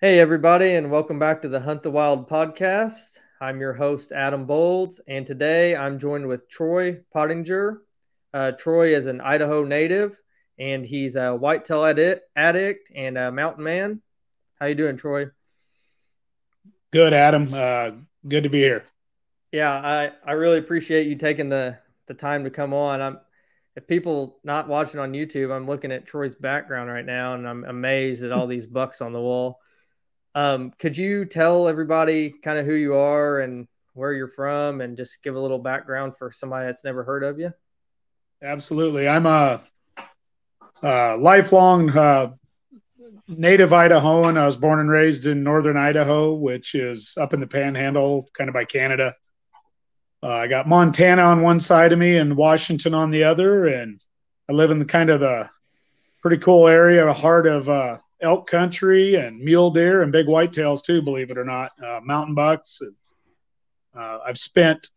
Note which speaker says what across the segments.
Speaker 1: Hey, everybody, and welcome back to the Hunt the Wild podcast. I'm your host, Adam Bowlds, and today I'm joined with Troy Pottenger. Uh, Troy is an Idaho native, and he's a whitetail addict, addict and a mountain man. How you doing, Troy?
Speaker 2: Good, Adam. Uh, good to be here.
Speaker 1: Yeah, I, I really appreciate you taking the, the time to come on. I'm if people not watching on YouTube, I'm looking at Troy's background right now, and I'm amazed at all these bucks on the wall. Um, could you tell everybody kind of who you are and where you're from and just give a little background for somebody that's never heard of you?
Speaker 2: Absolutely. I'm a, a lifelong uh, native Idahoan. I was born and raised in northern Idaho, which is up in the panhandle, kind of by Canada. Uh, I got Montana on one side of me and Washington on the other, and I live in the kind of the pretty cool area, heart of uh, elk country and mule deer and big whitetails too, believe it or not, uh, mountain bucks. And, uh, I've spent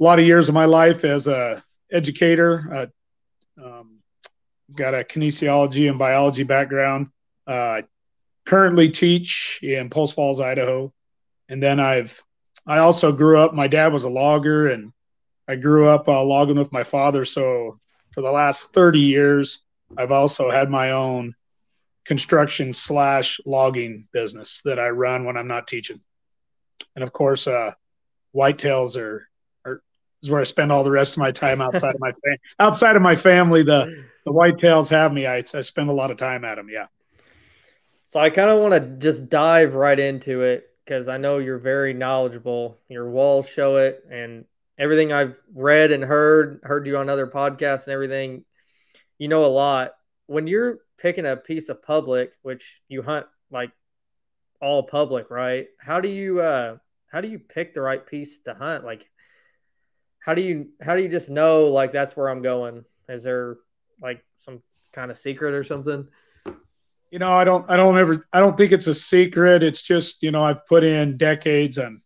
Speaker 2: a lot of years of my life as a educator. Uh, um, got a kinesiology and biology background. Uh, currently teach in Post Falls, Idaho, and then I've I also grew up. My dad was a logger, and I grew up uh, logging with my father. So for the last thirty years, I've also had my own construction slash logging business that I run when I'm not teaching. And of course, uh, whitetails are, are is where I spend all the rest of my time outside of my fam- outside of my family. The the whitetails have me. I, I spend a lot of time at them. Yeah.
Speaker 1: So I kind of want to just dive right into it because I know you're very knowledgeable. Your walls show it, and everything I've read and heard, heard you on other podcasts and everything. You know a lot. When you're picking a piece of public, which you hunt like all public, right? How do you uh how do you pick the right piece to hunt? Like how do you how do you just know like that's where I'm going? Is there like some kind of secret or something?
Speaker 2: You know, I don't I don't ever I don't think it's a secret. It's just, you know, I've put in decades and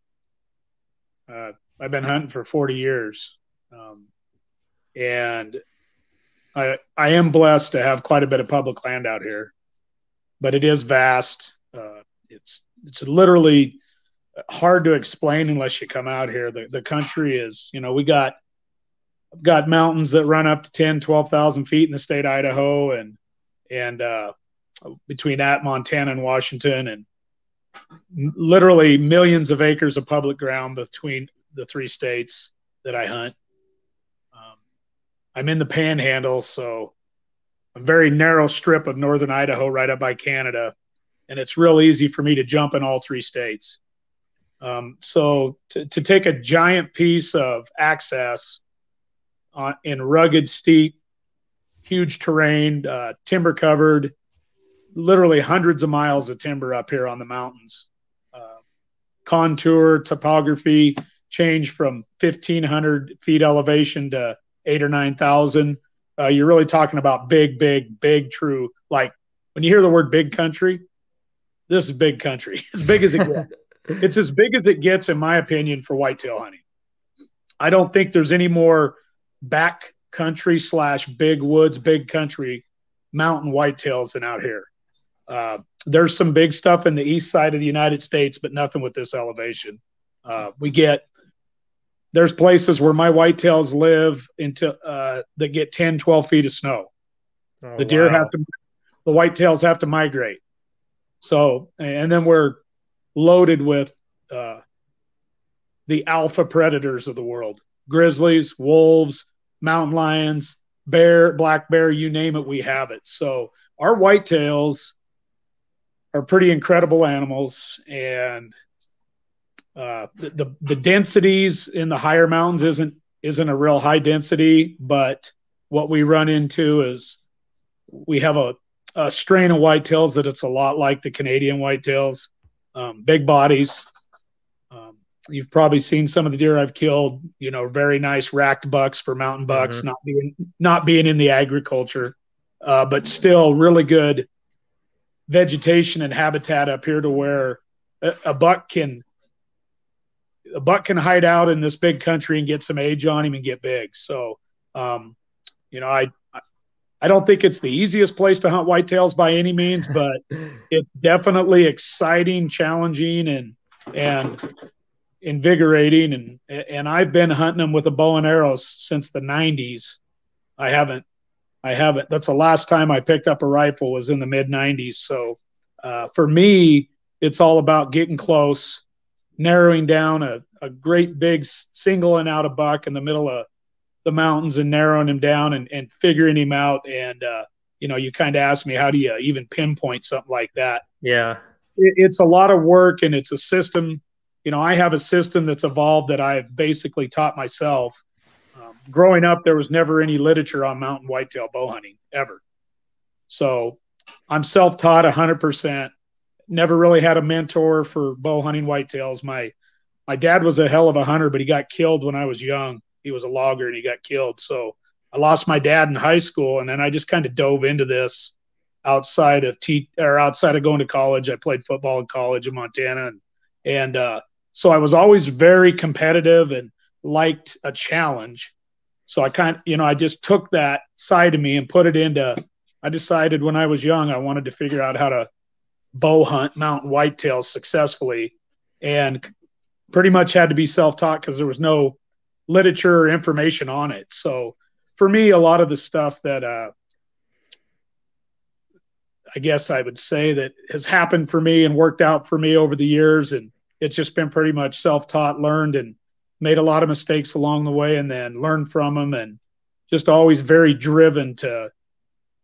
Speaker 2: uh I've been hunting for 40 years. Um, and I I am blessed to have quite a bit of public land out here, but it is vast. Uh, it's it's literally hard to explain unless you come out here. The the country is, you know, we got got mountains that run up to 10, 12,000 feet in the state of Idaho and and uh, between that Montana and Washington and literally millions of acres of public ground between the three states that I hunt. I'm in the panhandle, so a very narrow strip of northern Idaho right up by Canada. And it's real easy for me to jump in all three states. Um, so to, to, take a giant piece of access on, in rugged, steep, huge terrain, uh, timber covered, literally hundreds of miles of timber up here on the mountains. Uh, contour, topography, change from 1,500 feet elevation to eight or nine thousand. Uh, you're really talking about big, big, big, true. Like when you hear the word big country, this is big country. As big as it gets. it's as big as it gets, in my opinion, for whitetail hunting. I don't think there's any more back country slash big woods, big country mountain whitetails than out here. Uh, there's some big stuff in the east side of the United States, but nothing with this elevation. Uh, we get there's places where my whitetails live into uh, that get 10 12 feet of snow. Oh, the deer wow. have to the whitetails have to migrate. So and then we're loaded with uh, the alpha predators of the world. Grizzlies wolves mountain lions bear black bear you name it we have it. So our whitetails are pretty incredible animals and uh, the, the, densities in the higher mountains isn't isn't a real high density, but what we run into is we have a, a strain of whitetails that it's a lot like the Canadian whitetails, um, big bodies. Um, you've probably seen some of the deer I've killed. You know, very nice racked bucks for mountain bucks, mm-hmm. not being not being in the agriculture, uh, but still really good vegetation and habitat up here to where a, a buck can a buck can hide out in this big country and get some age on him and get big. So, um, you know, I I don't think it's the easiest place to hunt whitetails by any means, but it's definitely exciting, challenging, and and invigorating. And and I've been hunting them with a bow and arrows since the '90s. I haven't, I haven't. That's the last time I picked up a rifle was in the mid '90s. So uh, for me, it's all about getting close, narrowing down a, a great big single and out a buck in the middle of the mountains and narrowing him down and, and figuring him out. And, uh, you know, you kind of asked me, how do you even pinpoint something like that?
Speaker 1: Yeah.
Speaker 2: It, it's a lot of work and it's a system. You know, I have a system that's evolved that I've basically taught myself. Um, growing up, there was never any literature on mountain whitetail bow hunting ever. So I'm self taught 100%. Never really had a mentor for bow hunting whitetails. My my dad was a hell of a hunter, but he got killed when I was young he was a logger and he got killed. So I lost my dad in high school, and then I just kind of dove into this outside of te- or outside of going to college. I played football in college in Montana, and and uh, so I was always very competitive and liked a challenge. So I kind of, you know, I just took that side of me and put it into. I decided when I was young I wanted to figure out how to bow hunt mountain whitetails successfully, and pretty much had to be self taught because there was no literature or information on it. So for me, a lot of the stuff that uh, I guess I would say that has happened for me and worked out for me over the years, and it's just been pretty much self-taught, learned, and made a lot of mistakes along the way, and then learned from them, and just always very driven to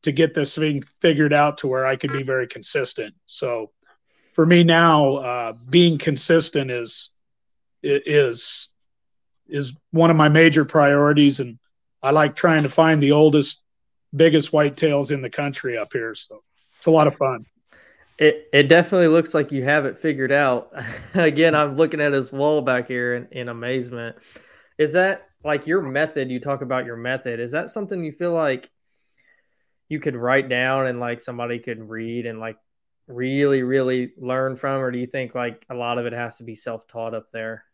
Speaker 2: to get this thing figured out to where I could be very consistent. So for me now, uh, being consistent is is is one of my major priorities, and I like trying to find the oldest, biggest whitetails in the country up here. So it's a lot of fun.
Speaker 1: It it definitely looks like you have it figured out. Again, I'm looking at his wall back here in, in amazement. Is that like your method? You talk about your method. Is that something you feel like you could write down and like somebody could read and like really, really learn from, or do you think like a lot of it has to be self taught up there?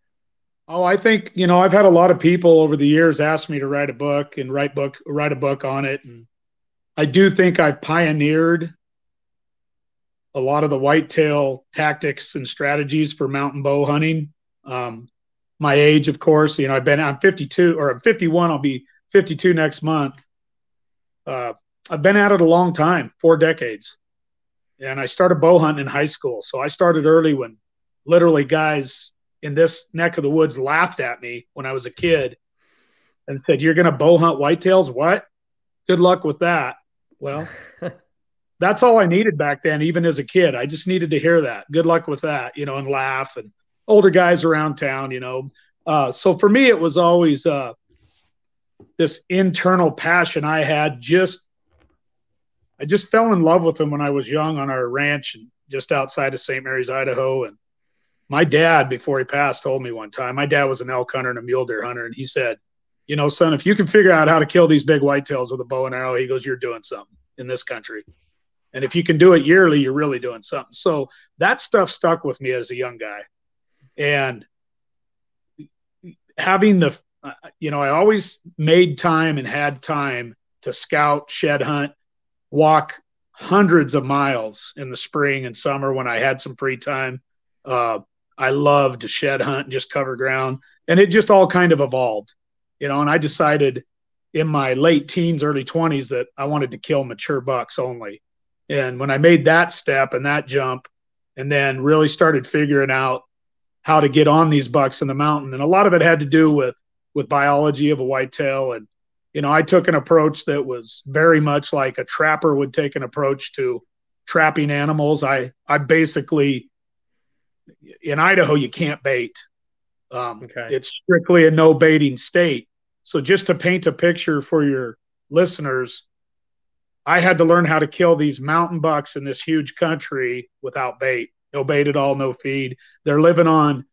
Speaker 2: Oh, I think you know I've had a lot of people over the years ask me to write a book and write book write a book on it, and I do think I've pioneered a lot of the whitetail tactics and strategies for mountain bow hunting. Um, my age, of course, you know I've been I'm 52 or I'm 51. I'll be 52 next month. Uh, I've been at it a long time, four decades, and I started bow hunting in high school. So I started early when literally guys in this neck of the woods laughed at me when I was a kid and said, You're going to bow hunt whitetails? What? Good luck with that. Well, that's all I needed back then, even as a kid. I just needed to hear that. Good luck with that, you know, and laugh and older guys around town, you know. Uh, so for me, it was always uh, this internal passion I had. Just, I just fell in love with them when I was young on our ranch and just outside of St. Maries, Idaho. And my dad, before he passed, told me one time. My dad was an elk hunter and a mule deer hunter, and he said, "You know, son, if you can figure out how to kill these big whitetails with a bow and arrow, he goes, you're doing something in this country. And if you can do it yearly, you're really doing something." So that stuff stuck with me as a young guy, and having the, uh, you know, I always made time and had time to scout, shed hunt, walk hundreds of miles in the spring and summer when I had some free time. Uh, I love to shed hunt and just cover ground. And it just all kind of evolved, you know. And I decided in my late teens, early 20s that I wanted to kill mature bucks only. And when I made that step and that jump, and then really started figuring out how to get on these bucks in the mountain, and a lot of it had to do with with biology of a whitetail. And you know, I took an approach that was very much like a trapper would take an approach to trapping animals. I I basically in Idaho, you can't bait. Um, okay. It's strictly a no baiting state. So, just to paint a picture for your listeners, I had to learn how to kill these mountain bucks in this huge country without bait. No bait at all, no feed. They're living on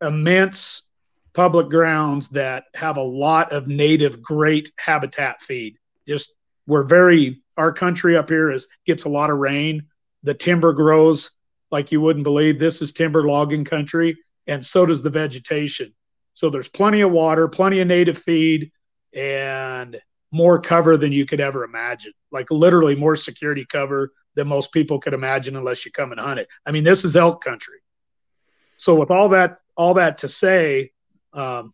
Speaker 2: immense public grounds that have a lot of native great habitat feed. Just we're very our country up here is gets a lot of rain. The timber grows like you wouldn't believe. This is timber logging country, and so does the vegetation. So there's plenty of water, plenty of native feed, and more cover than you could ever imagine. Like literally more security cover than most people could imagine unless you come and hunt it. I mean, this is elk country. So with all that all that to say, um,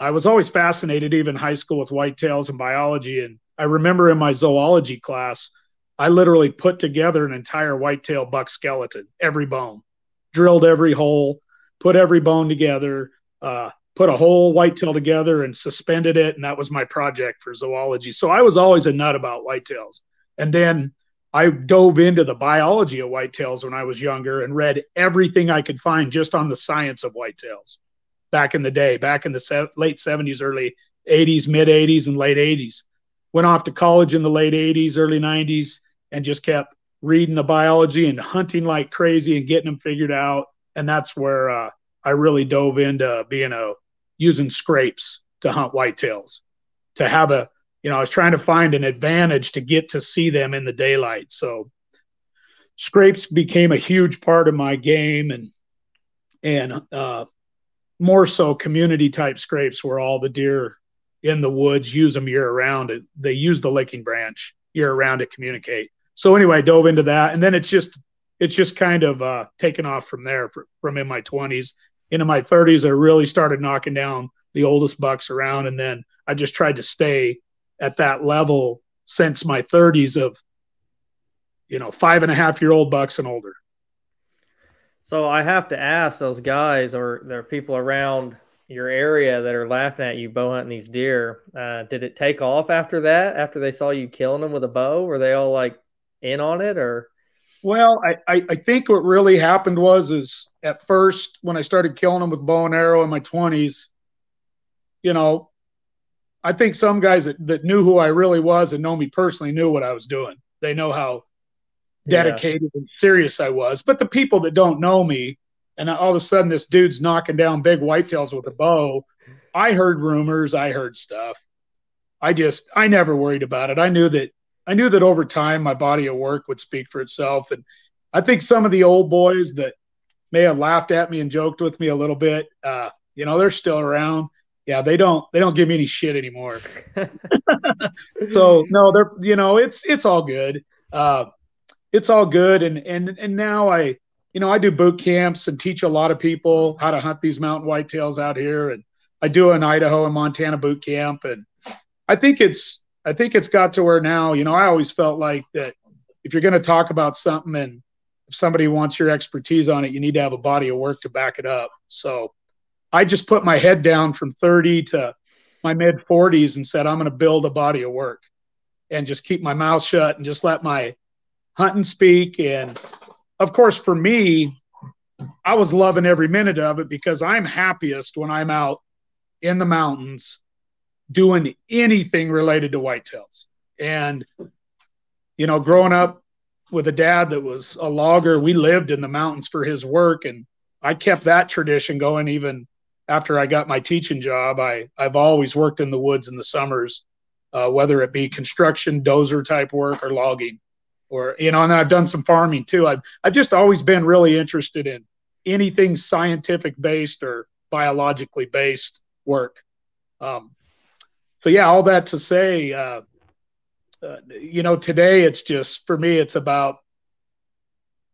Speaker 2: I was always fascinated, even in high school, with whitetails and biology. And I remember in my zoology class, I literally put together an entire whitetail buck skeleton, every bone, drilled every hole, put every bone together, uh, put a whole whitetail together and suspended it. And that was my project for zoology. So I was always a nut about whitetails. And then I dove into the biology of whitetails when I was younger and read everything I could find just on the science of whitetails back in the day, back in the se- late 70s, early 80s, mid 80s, and late 80s. Went off to college in the late 80s, early 90s, and just kept reading the biology and hunting like crazy and getting them figured out. And that's where uh, I really dove into being a using scrapes to hunt whitetails, to have a you know I was trying to find an advantage to get to see them in the daylight. So scrapes became a huge part of my game and and uh, more so community type scrapes where all the deer in the woods use them year round. They use the licking branch year round to communicate. So anyway, I dove into that, and then it's just it's just kind of uh, taken off from there for, from in my 20s into my 30s. I really started knocking down the oldest bucks around, and then I just tried to stay at that level since my 30s of you know five and a half year old bucks and older.
Speaker 1: So I have to ask those guys or there are people around your area that are laughing at you bow hunting these deer. Uh, did it take off after that? After they saw you killing them with a bow, were they all like in on it or?
Speaker 2: Well, I, I, I think what really happened was is at first when I started killing them with bow and arrow in my twenties, you know, I think some guys that, that knew who I really was and know me personally knew what I was doing. They know how dedicated yeah. and serious I was. But the people that don't know me, and all of a sudden this dude's knocking down big whitetails with a bow, I heard rumors, I heard stuff. I just I never worried about it. I knew that I knew that over time my body of work would speak for itself. And I think some of the old boys that may have laughed at me and joked with me a little bit, uh, you know, they're still around. Yeah, they don't they don't give me any shit anymore. so no, they're you know, it's it's all good. Uh, it's all good. And and and now I, you know, I do boot camps and teach a lot of people how to hunt these mountain whitetails out here. And I do an Idaho and Montana boot camp. And I think it's I think it's got to where now, you know, I always felt like that if you're going to talk about something and if somebody wants your expertise on it, you need to have a body of work to back it up. So I just put my head down from 30 to my mid 40s and said, I'm going to build a body of work and just keep my mouth shut and just let my hunt and speak. And of course, for me, I was loving every minute of it because I'm happiest when I'm out in the mountains doing anything related to whitetails. And, you know, growing up with a dad that was a logger, we lived in the mountains for his work. And I kept that tradition going even after I got my teaching job. I, I've always worked in the woods in the summers, uh, whether it be construction, dozer type work, or logging or you know, and I've done some farming too. I've I've just always been really interested in anything scientific based or biologically based work. Um, so yeah, all that to say, uh, uh, you know, today it's just for me, it's about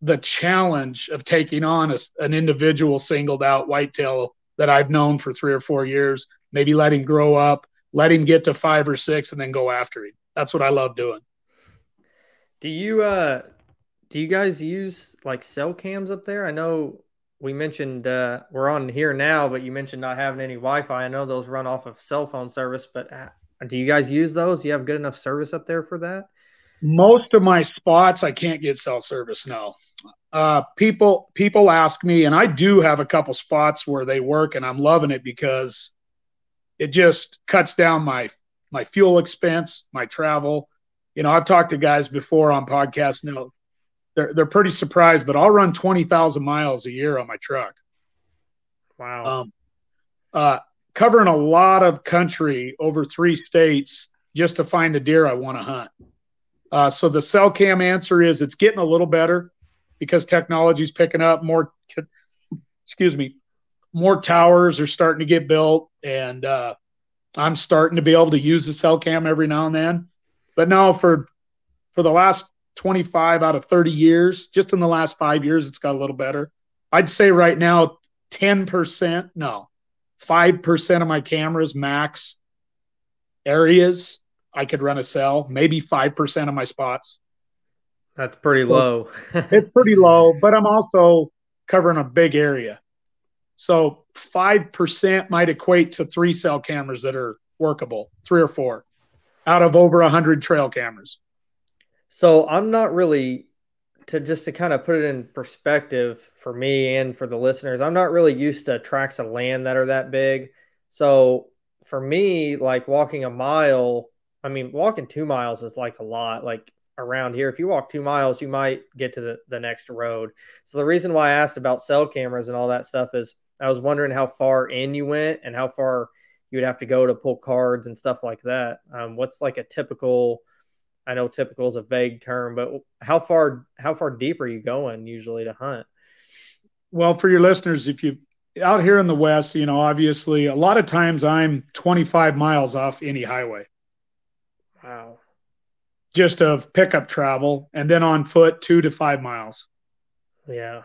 Speaker 2: the challenge of taking on a, an individual singled out whitetail that I've known for three or four years. Maybe let him grow up, let him get to five or six, and then go after him. That's what I love doing.
Speaker 1: Do you uh do you guys use like cell cams up there? I know we mentioned uh, we're on here now, but you mentioned not having any Wi-Fi. I know those run off of cell phone service, but uh, do you guys use those? Do you have good enough service up there for that?
Speaker 2: Most of my spots, I can't get cell service. No, uh, people people ask me, and I do have a couple spots where they work, and I'm loving it because it just cuts down my my fuel expense, my travel you know, I've talked to guys before on podcasts now. They're they're pretty surprised, but I'll run twenty thousand miles a year on my truck.
Speaker 1: Wow.
Speaker 2: Um, uh, covering a lot of country over three states just to find a deer I want to hunt. Uh, so the cell cam answer is it's getting a little better because technology's picking up more. Excuse me, more towers are starting to get built, and uh, I'm starting to be able to use the cell cam every now and then. But now for for the last 25 out of 30 years, just in the last five years, it's got a little better. I'd say right now, 10%, no, 5% of my cameras max areas I could run a cell, maybe 5% of my spots.
Speaker 1: That's pretty low.
Speaker 2: it's pretty low, but I'm also covering a big area. So 5% might equate to three cell cameras that are workable, three or four out of over 100 trail cameras.
Speaker 1: So I'm not really to just to kind of put it in perspective for me and for the listeners, I'm not really used to tracts of land that are that big. So for me, like walking a mile, I mean, walking two miles is like a lot. Like around here, if you walk two miles, you might get to the, the next road. So the reason why I asked about cell cameras and all that stuff is I was wondering how far in you went and how far you'd have to go to pull cards and stuff like that. Um, what's like a typical I know typical is a vague term, but how far how far deep are you going usually to hunt?
Speaker 2: Well, for your listeners, if you out here in the West, you know, obviously a lot of times I'm 25 miles off any highway.
Speaker 1: Wow.
Speaker 2: Just of pickup travel and then on foot two to five miles.
Speaker 1: Yeah.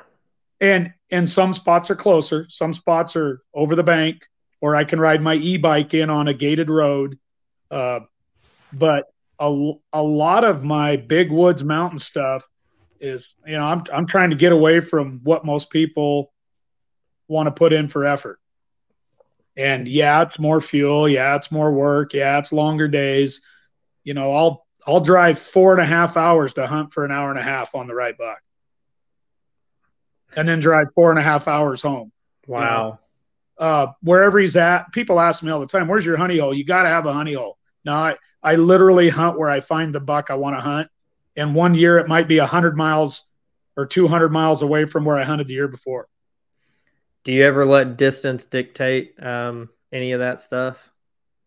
Speaker 2: And and some spots are closer, some spots are over the bank, or I can ride my e-bike in on a gated road. Uh, but a, a lot of my big woods mountain stuff is you know I'm I'm trying to get away from what most people want to put in for effort. And yeah, it's more fuel. Yeah, it's more work. Yeah, it's longer days. You know, I'll I'll drive four and a half hours to hunt for an hour and a half on the right buck, and then drive four and a half hours home.
Speaker 1: Wow. You know?
Speaker 2: Uh, wherever he's at, people ask me all the time, "Where's your honey hole?" You got to have a honey hole. Now, I, I literally hunt where I find the buck I want to hunt. And one year it might be 100 miles or 200 miles away from where I hunted the year before.
Speaker 1: Do you ever let distance dictate um, any of that stuff?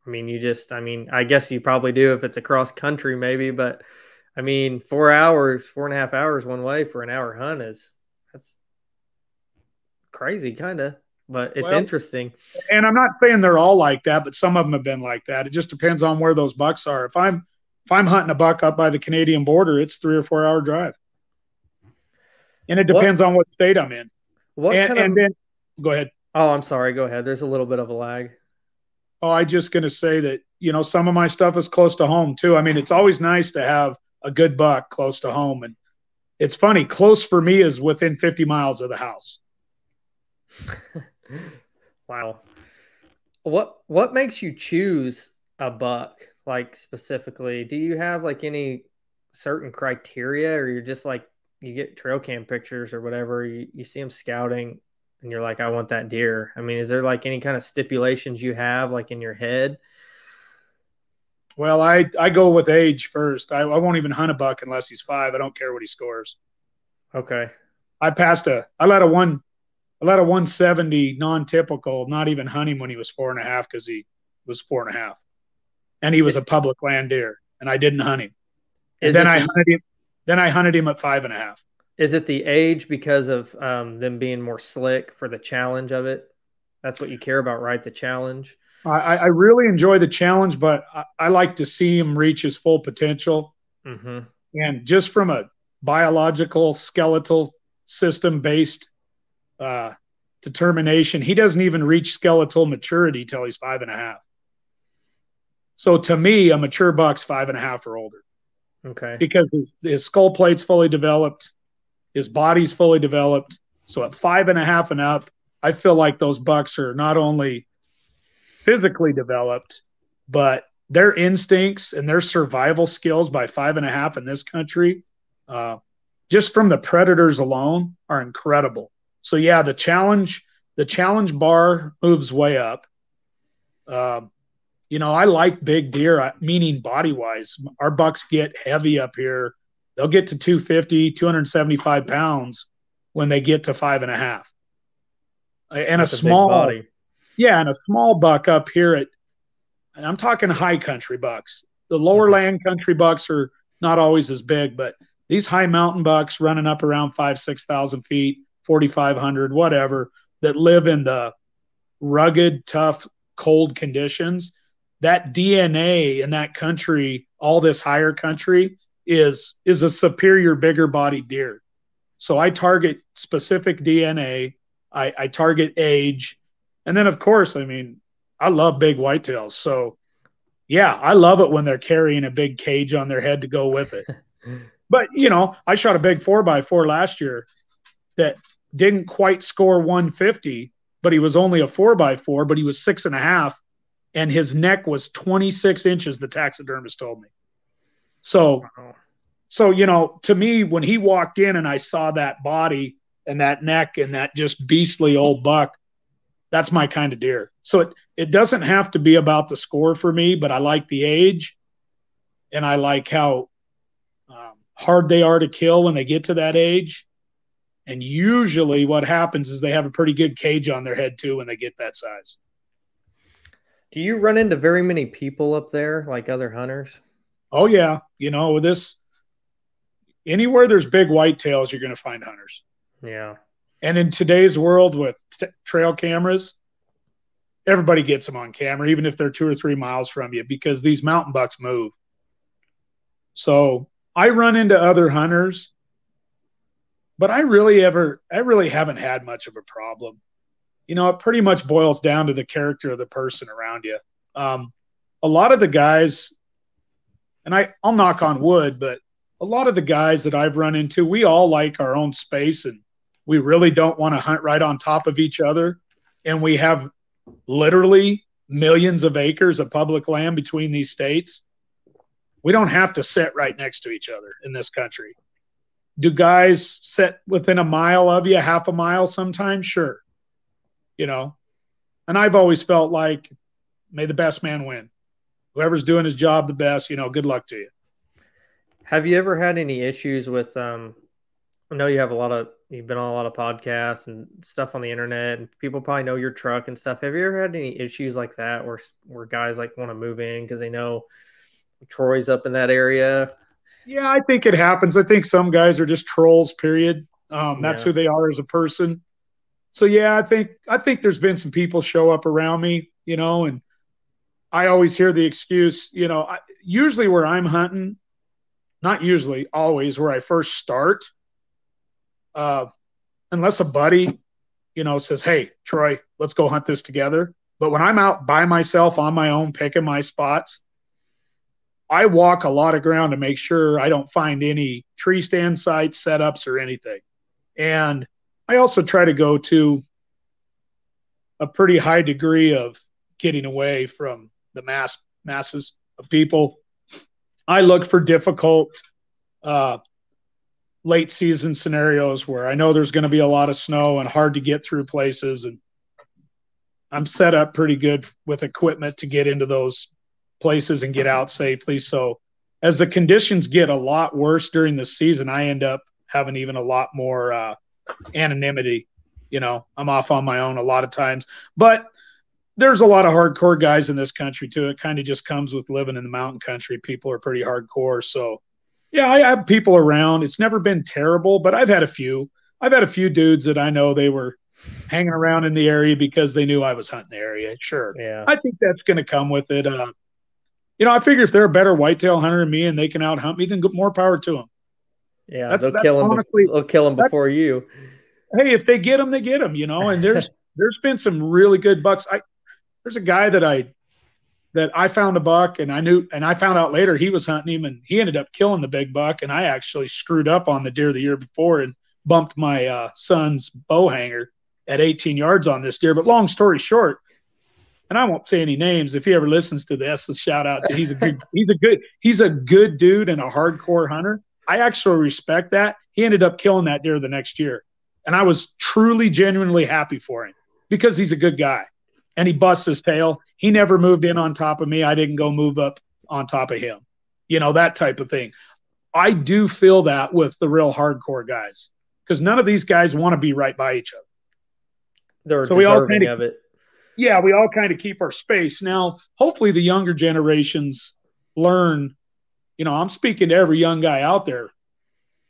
Speaker 1: I mean, you just, I mean, I guess you probably do if it's across country, maybe, but I mean, four hours, four and a half hours one way for an hour hunt is that's crazy, kind of but it's well, interesting.
Speaker 2: And I'm not saying they're all like that, but some of them have been like that. It just depends on where those bucks are. If I'm if I'm hunting a buck up by the Canadian border, it's three or four hour drive. And it depends what, on what state I'm in. What and, kind of, and then go ahead.
Speaker 1: Oh, I'm sorry. Go ahead. There's a little bit of a lag.
Speaker 2: Oh, I just gonna say that, you know, some of my stuff is close to home too. I mean, it's always nice to have a good buck close to home. And it's funny, close for me is within 50 miles of the house.
Speaker 1: wow. What what makes you choose a buck like specifically? Do you have like any certain criteria or you're just like you get trail cam pictures or whatever, you, you see them scouting and you're like, I want that deer. I mean, is there like any kind of stipulations you have like in your head?
Speaker 2: Well, I, I go with age first. I, I won't even hunt a buck unless he's five. I don't care what he scores.
Speaker 1: Okay.
Speaker 2: I passed a I let a one I lot of 170 non-typical, not even hunting when he was four and a half because he was four and a half, and he was a public land deer, and I didn't hunt him. And then I the, hunted him. Then I hunted him at five and a half.
Speaker 1: Is it the age because of um, them being more slick for the challenge of it? That's what you care about, right? The challenge.
Speaker 2: I, I really enjoy the challenge, but I, I, like to see him reach his full potential.
Speaker 1: Mm-hmm.
Speaker 2: And just from a biological, skeletal system based uh, determination. He doesn't even reach skeletal maturity till he's five and a half. So to me, a mature buck's five and a half or older.
Speaker 1: Okay.
Speaker 2: Because his, his skull plate's fully developed, his body's fully developed. So at five and a half and up, I feel like those bucks are not only physically developed, but their instincts and their survival skills by five and a half in this country, uh, just from the predators alone, are incredible. So yeah, the challenge the challenge bar moves way up. Uh, you know, I like big deer, meaning body wise. Our bucks get heavy up here. They'll get to 250, 275 pounds when they get to five and a half. And That's a small, a yeah, and a small buck up here at, and I'm talking high country bucks. The lower mm-hmm. land country bucks are not always as big, but these high mountain bucks running up around five, 6,000 feet, 4,500, whatever, that live in the rugged, tough, cold conditions, that DNA in that country, all this higher country, is is a superior, bigger body deer. So I target specific DNA. I, I target age, and then of course, I mean, I love big whitetails. So yeah, I love it when they're carrying a big cage on their head to go with it. but you know, I shot a big four by four last year that didn't quite score 150, but he was only a four by four, but he was six and a half, and his neck was 26 inches. The taxidermist told me. So, so you know, to me, when he walked in and I saw that body and that neck and that just beastly old buck, that's my kind of deer. So it it doesn't have to be about the score for me, but I like the age, and I like how um, hard they are to kill when they get to that age. And usually, what happens is they have a pretty good cage on their head too when they get that size.
Speaker 1: Do you run into very many people up there, like other hunters?
Speaker 2: Oh yeah, you know with this. Anywhere there's big whitetails, you're going to find hunters.
Speaker 1: Yeah.
Speaker 2: And in today's world with t- trail cameras, everybody gets them on camera, even if they're two or three miles from you, because these mountain bucks move. So I run into other hunters, but I really ever, I really haven't had much of a problem. You know, it pretty much boils down to the character of the person around you. Um, a lot of the guys, and I, I'll knock on wood, but a lot of the guys that I've run into, we all like our own space and we really don't want to hunt right on top of each other. And we have literally millions of acres of public land between these states. We don't have to sit right next to each other in this country. Do guys sit within a mile of you, half a mile sometimes? Sure. You know, and I've always felt like may the best man win. Whoever's doing his job the best, you know, good luck to you.
Speaker 1: Have you ever had any issues with um I know you have a lot of you've been on a lot of podcasts and stuff on the internet, and people probably know your truck and stuff. Have you ever had any issues like that where where guys like want to move in because they know Troy's up in that area?
Speaker 2: Yeah, I think it happens. I think some guys are just trolls. Period. Um, that's yeah. who they are as a person. So yeah, I think I think there's been some people show up around me, you know, and I always hear the excuse, you know, I, usually where I'm hunting, not usually, always where I first start uh, unless a buddy, you know, says, "Hey, Troy, let's go hunt this together." But when I'm out by myself on my own, picking my spots, I walk a lot of ground to make sure I don't find any tree stand sites, setups, or anything. And I also try to go to a pretty high degree of getting away from the mass masses of people. I look for difficult uh, late season scenarios where I know there's going to be a lot of snow and hard to get through places. And I'm set up pretty good with equipment to get into those places and get out safely. So as the conditions get a lot worse during the season, I end up having even a lot more uh, anonymity. You know, I'm off on my own a lot of times, but there's a lot of hardcore guys in this country too. It kind of just comes with living in the mountain country. People are pretty hardcore. So yeah, I have people around. It's never been terrible, but I've had a few. I've had a few dudes that I know they were hanging around in the area because they knew I was hunting the area. Sure.
Speaker 1: Yeah.
Speaker 2: I think that's going to come with it. Uh, you know, I figure if they're a better whitetail hunter than me and they can out hunt me, then more power to them.
Speaker 1: Yeah, that's, they'll that's kill them. Honestly, they'll kill them before you.
Speaker 2: Hey, if they get them, they get them. You know, and there's there's been some really good bucks. I there's a guy that I that I found a buck and I knew and I found out later he was hunting him and he ended up killing the big buck and I actually screwed up on the deer the year before and bumped my uh, son's bow hanger at 18 yards on this deer. But long story short, and I won't say any names. If he ever listens to this, a shout out to he's a good he's a good he's a good dude and a hardcore hunter. I actually respect that. He ended up killing that deer the next year. And I was truly genuinely happy for him because he's a good guy and he busts his tail. He never moved in on top of me. I didn't go move up on top of him. You know, that type of thing. I do feel that with the real hardcore guys because none of these guys want to be right by each other.
Speaker 1: They're so we all kind of, it.
Speaker 2: Yeah, we all kind of keep our space. Now, hopefully the younger generations learn, you know, I'm speaking to every young guy out there.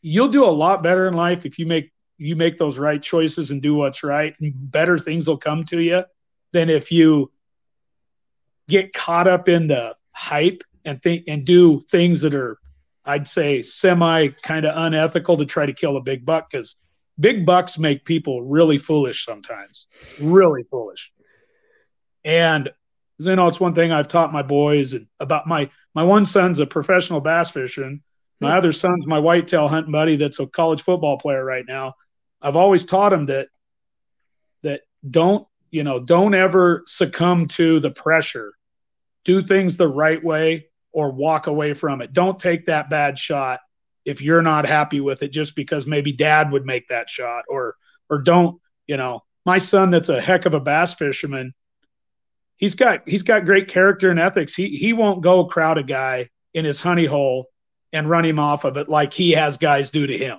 Speaker 2: You'll do a lot better in life if you make you make those right choices and do what's right better things will come to you than if you get caught up in the hype and think and do things that are I'd say semi kind of unethical to try to kill a big buck because big bucks make people really foolish sometimes, really foolish. And you know, it's one thing I've taught my boys and about my my one son's a professional bass fisherman. My hmm. other son's my whitetail hunting buddy that's a college football player right now. I've always taught him that that don't you know don't ever succumb to the pressure. Do things the right way or walk away from it. Don't take that bad shot if you're not happy with it just because maybe dad would make that shot or or don't you know my son that's a heck of a bass fisherman he's got he's got great character and ethics. He he won't go crowd a guy in his honey hole and run him off of it like he has guys do to him.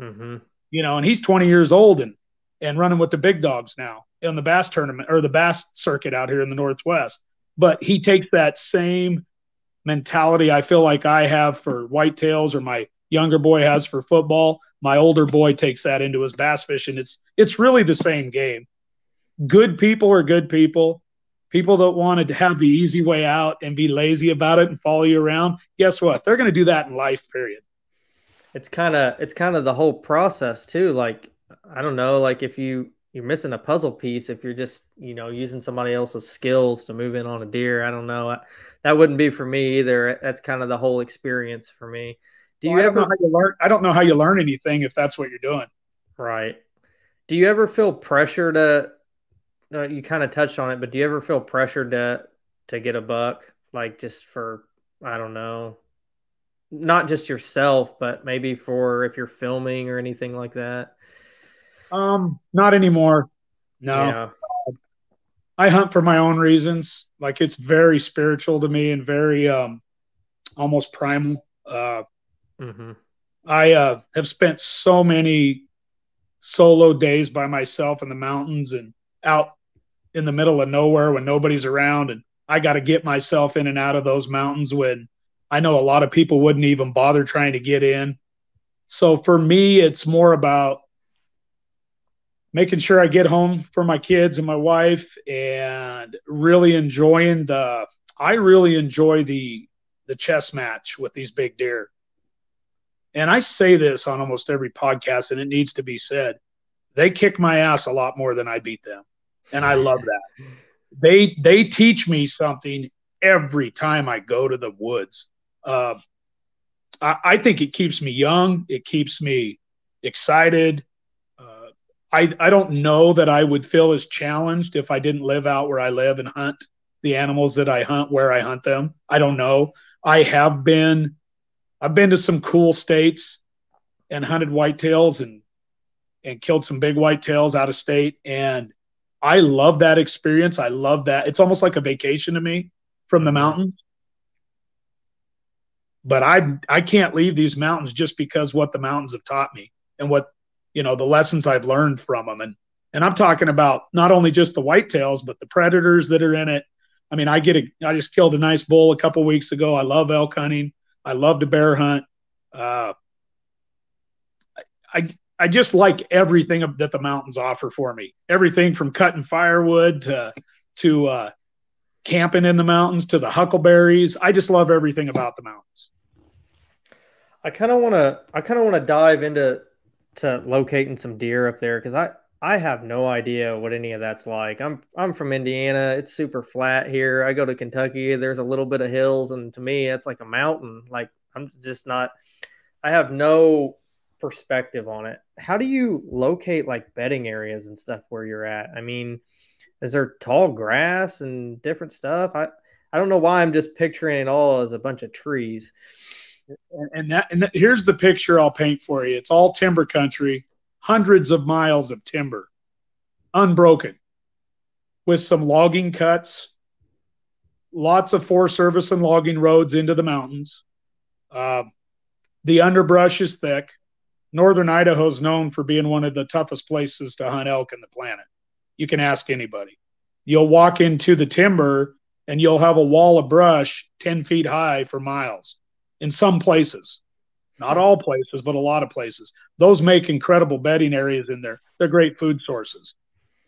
Speaker 2: Mm-hmm. You know, and he's 20 years old and and running with the big dogs now in the bass tournament or the bass circuit out here in the Northwest. But he takes that same mentality I feel like I have for whitetails or my younger boy has for football. My older boy takes that into his bass fishing. It's it's really the same game. Good people are good people people that wanted to have the easy way out and be lazy about it and follow you around guess what? They're going to do that in life period.
Speaker 1: It's kind of it's kind of the whole process too like i don't know like if you you're missing a puzzle piece if you're just you know using somebody else's skills to move in on a deer i don't know that wouldn't be for me either that's kind of the whole experience for me.
Speaker 2: Do you well, ever you learn i don't know how you learn anything if that's what you're doing.
Speaker 1: Right. Do you ever feel pressure to no, you kind of touched on it, but do you ever feel pressured to to get a buck, like just for I don't know, not just yourself, but maybe for if you're filming or anything like that?
Speaker 2: Um, not anymore. No. Yeah. I hunt for my own reasons. Like it's very spiritual to me and very um almost primal. Uh mm-hmm. I uh have spent so many solo days by myself in the mountains and out in the middle of nowhere when nobody's around and I got to get myself in and out of those mountains when I know a lot of people wouldn't even bother trying to get in. So for me, it's more about making sure I get home for my kids and my wife and really enjoying the I really enjoy the the chess match with these big deer. And I say this on almost every podcast and it needs to be said. They kick my ass a lot more than I beat them and I love that. They they teach me something every time I go to the woods. Uh, I, I, think it keeps me young. It keeps me excited. Uh, I I don't know that I would feel as challenged if I didn't live out where I live and hunt the animals that I hunt where I hunt them. I don't know. I have been. I've been to some cool states and hunted whitetails and and killed some big whitetails out of state and I love that experience. I love that. It's almost like a vacation to me from the mountains. But I I can't leave these mountains just because what the mountains have taught me and what you know the lessons I've learned from them. And and I'm talking about not only just the whitetails, but the predators that are in it. I mean, I get a I just killed a nice bull a couple weeks ago. I love elk hunting. I love to bear hunt. Uh, I I just like everything that the mountains offer for me. Everything from cutting firewood to to uh, camping in the mountains to the huckleberries. I just love everything about the mountains.
Speaker 1: I kind of want to. I kind of want to dive into to locating some deer up there because I I have no idea what any of that's like. I'm I'm from Indiana. It's super flat here. I go to Kentucky. There's a little bit of hills, and to me, it's like a mountain. Like I'm just not. I have no perspective on it. How do you locate like bedding areas and stuff where you're at? I mean, is there tall grass and different stuff? I I don't know why I'm just picturing it all as a bunch of trees.
Speaker 2: And that and that, here's the picture I'll paint for you. It's all timber country, hundreds of miles of timber, unbroken, with some logging cuts, lots of Forest Service and logging roads into the mountains. Uh, the underbrush is thick northern Idaho is known for being one of the toughest places to hunt elk in the planet. You can ask anybody. You'll walk into the timber and you'll have a wall of brush 10 feet high for miles in some places. Not all places, but a lot of places. Those make incredible bedding areas in there. They're great food sources.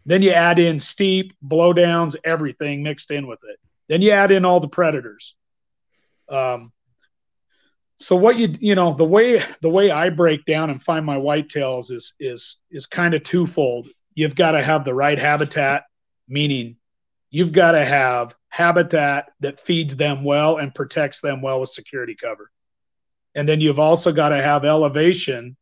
Speaker 2: Then you add in steep, blowdowns, everything mixed in with it. Then you add in all the predators. Um, so what you you know the way the way I break down and find my whitetails is is is kind of twofold. You've got to have the right habitat, meaning you've got to have habitat that feeds them well and protects them well with security cover. And then you've also got to have elevation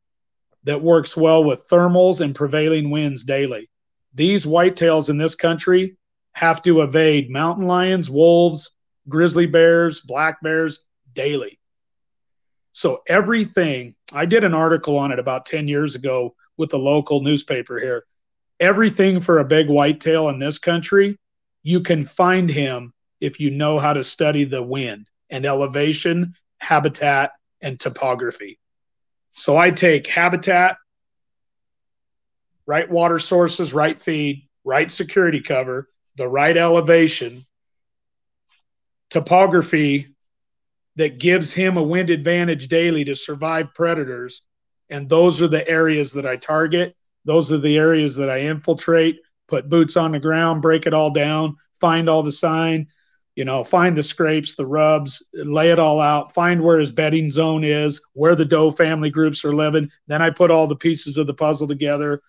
Speaker 2: that works well with thermals and prevailing winds daily. These whitetails in this country have to evade mountain lions, wolves, grizzly bears, black bears daily. So everything, I did an article on it about 10 years ago with the local newspaper here. Everything for a big whitetail in this country, you can find him if you know how to study the wind and elevation, habitat, and topography. So I take habitat, right water sources, right feed, right security cover, the right elevation, topography that gives him a wind advantage daily to survive predators. And those are the areas that I target. Those are the areas that I infiltrate, put boots on the ground, break it all down, find all the sign, you know, find the scrapes, the rubs, lay it all out, find where his bedding zone is, where the doe family groups are living. Then I put all the pieces of the puzzle together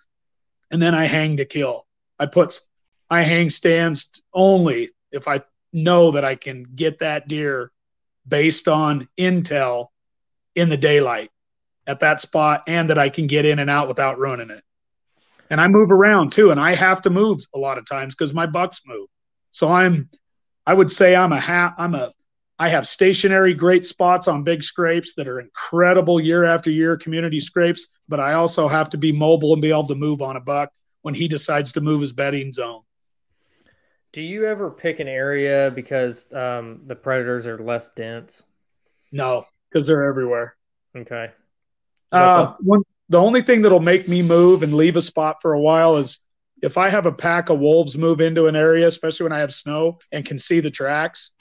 Speaker 2: and then I hang to kill. I put, I hang stands only if I know that I can get that deer based on intel in the daylight at that spot and that I can get in and out without ruining it. And I move around too, and I have to move a lot of times because my bucks move. So I'm I would say I'm a ha- I'm a I have stationary great spots on big scrapes that are incredible year after year community scrapes, but I also have to be mobile and be able to move on a buck when he decides to move his bedding zone.
Speaker 1: Do you ever pick an area because um, the predators are less dense?
Speaker 2: No, because they're everywhere.
Speaker 1: Okay.
Speaker 2: Uh, one, the only thing that'll make me move and leave a spot for a while is if I have a pack of wolves move into an area, especially when I have snow and can see the tracks,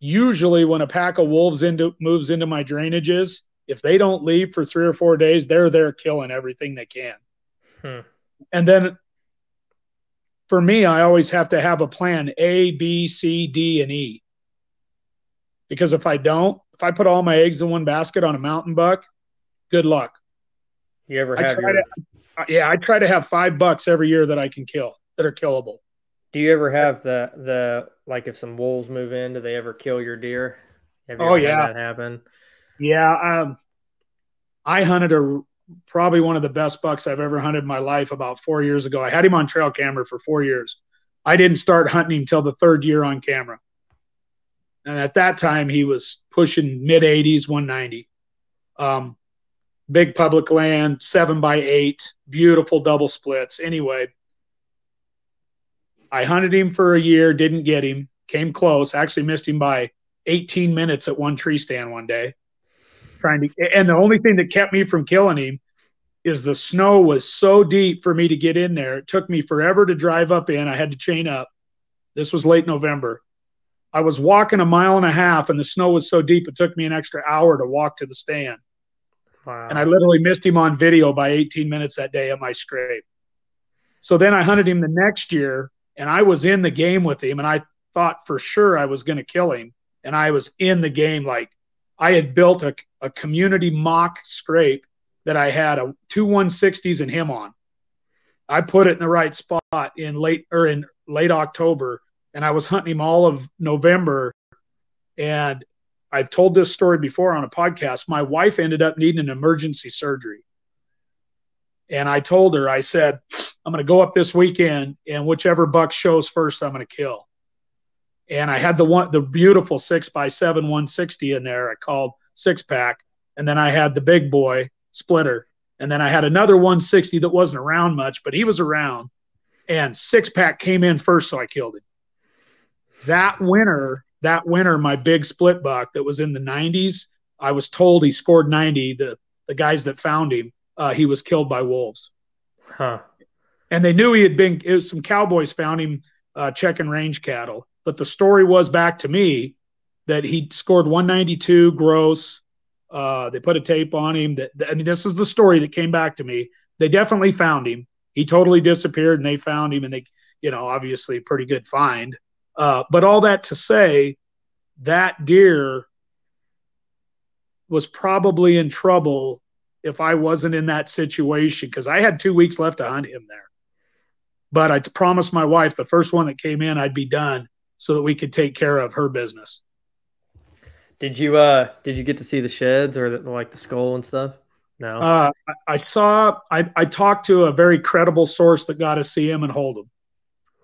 Speaker 2: usually when a pack of wolves into moves into my drainages, if they don't leave for three or four days, they're there killing everything they can. Hmm. And then for me, I always have to have a plan A, B, C, D, and E. Because if I don't, if I put all my eggs in one basket on a mountain buck, good luck.
Speaker 1: You ever have your...
Speaker 2: to, yeah, I try to have five bucks every year that I can kill that are killable.
Speaker 1: Do you ever have the the like if some wolves move in, do they ever kill your deer?
Speaker 2: oh yeah,
Speaker 1: that happen.
Speaker 2: Yeah, um, I hunted a probably one of the best bucks I've ever hunted in my life about four years ago. I had him on trail camera for four years. I didn't start hunting him till the third year on camera. And at that time, he was pushing mid 80s, 190. Um, big public land, seven by eight, beautiful double splits. Anyway, I hunted him for a year, didn't get him, came close, actually missed him by 18 minutes at one tree stand one day. Trying to, and the only thing that kept me from killing him is the snow was so deep for me to get in there. It took me forever to drive up in. I had to chain up. This was late November. I was walking a mile and a half, and the snow was so deep it took me an extra hour to walk to the stand. Wow. And I literally missed him on video by 18 minutes that day at my scrape. So then I hunted him the next year and I was in the game with him and I thought for sure I was going to kill him. And I was in the game like I had built a, a community mock scrape that I had a two 160s and him on. I put it in the right spot in late or in late October and I was hunting him all of November and I've told this story before on a podcast. My wife ended up needing an emergency surgery. And I told her, I said, I'm going to go up this weekend and whichever buck shows first, I'm going to kill. And I had the one, the beautiful six by seven 160 in there. I called six pack. And then I had the big boy splitter. And then I had another 160 that wasn't around much, but he was around. And six pack came in first, so I killed him. That winter, that winter, my big split buck that was in the 90s, I was told he scored 90. The the guys that found him, uh, he was killed by wolves.
Speaker 1: Huh.
Speaker 2: And they knew he had been. It was some cowboys found him uh, checking range cattle, but the story was back to me that he scored 192 gross. Uh, they put a tape on him. That I mean, this is the story that came back to me. They definitely found him. He totally disappeared, and they found him, and they, you know, obviously pretty good find. Uh, but all that to say, that deer was probably in trouble if I wasn't in that situation because I had two weeks left to hunt him there. But I promised my wife the first one that came in, I'd be done so that we could take care of her business.
Speaker 1: Did you uh did you get to see the sheds or the, like the skull and stuff? No.
Speaker 2: Uh, I, I saw I, I talked to a very credible source that got to see him and hold him.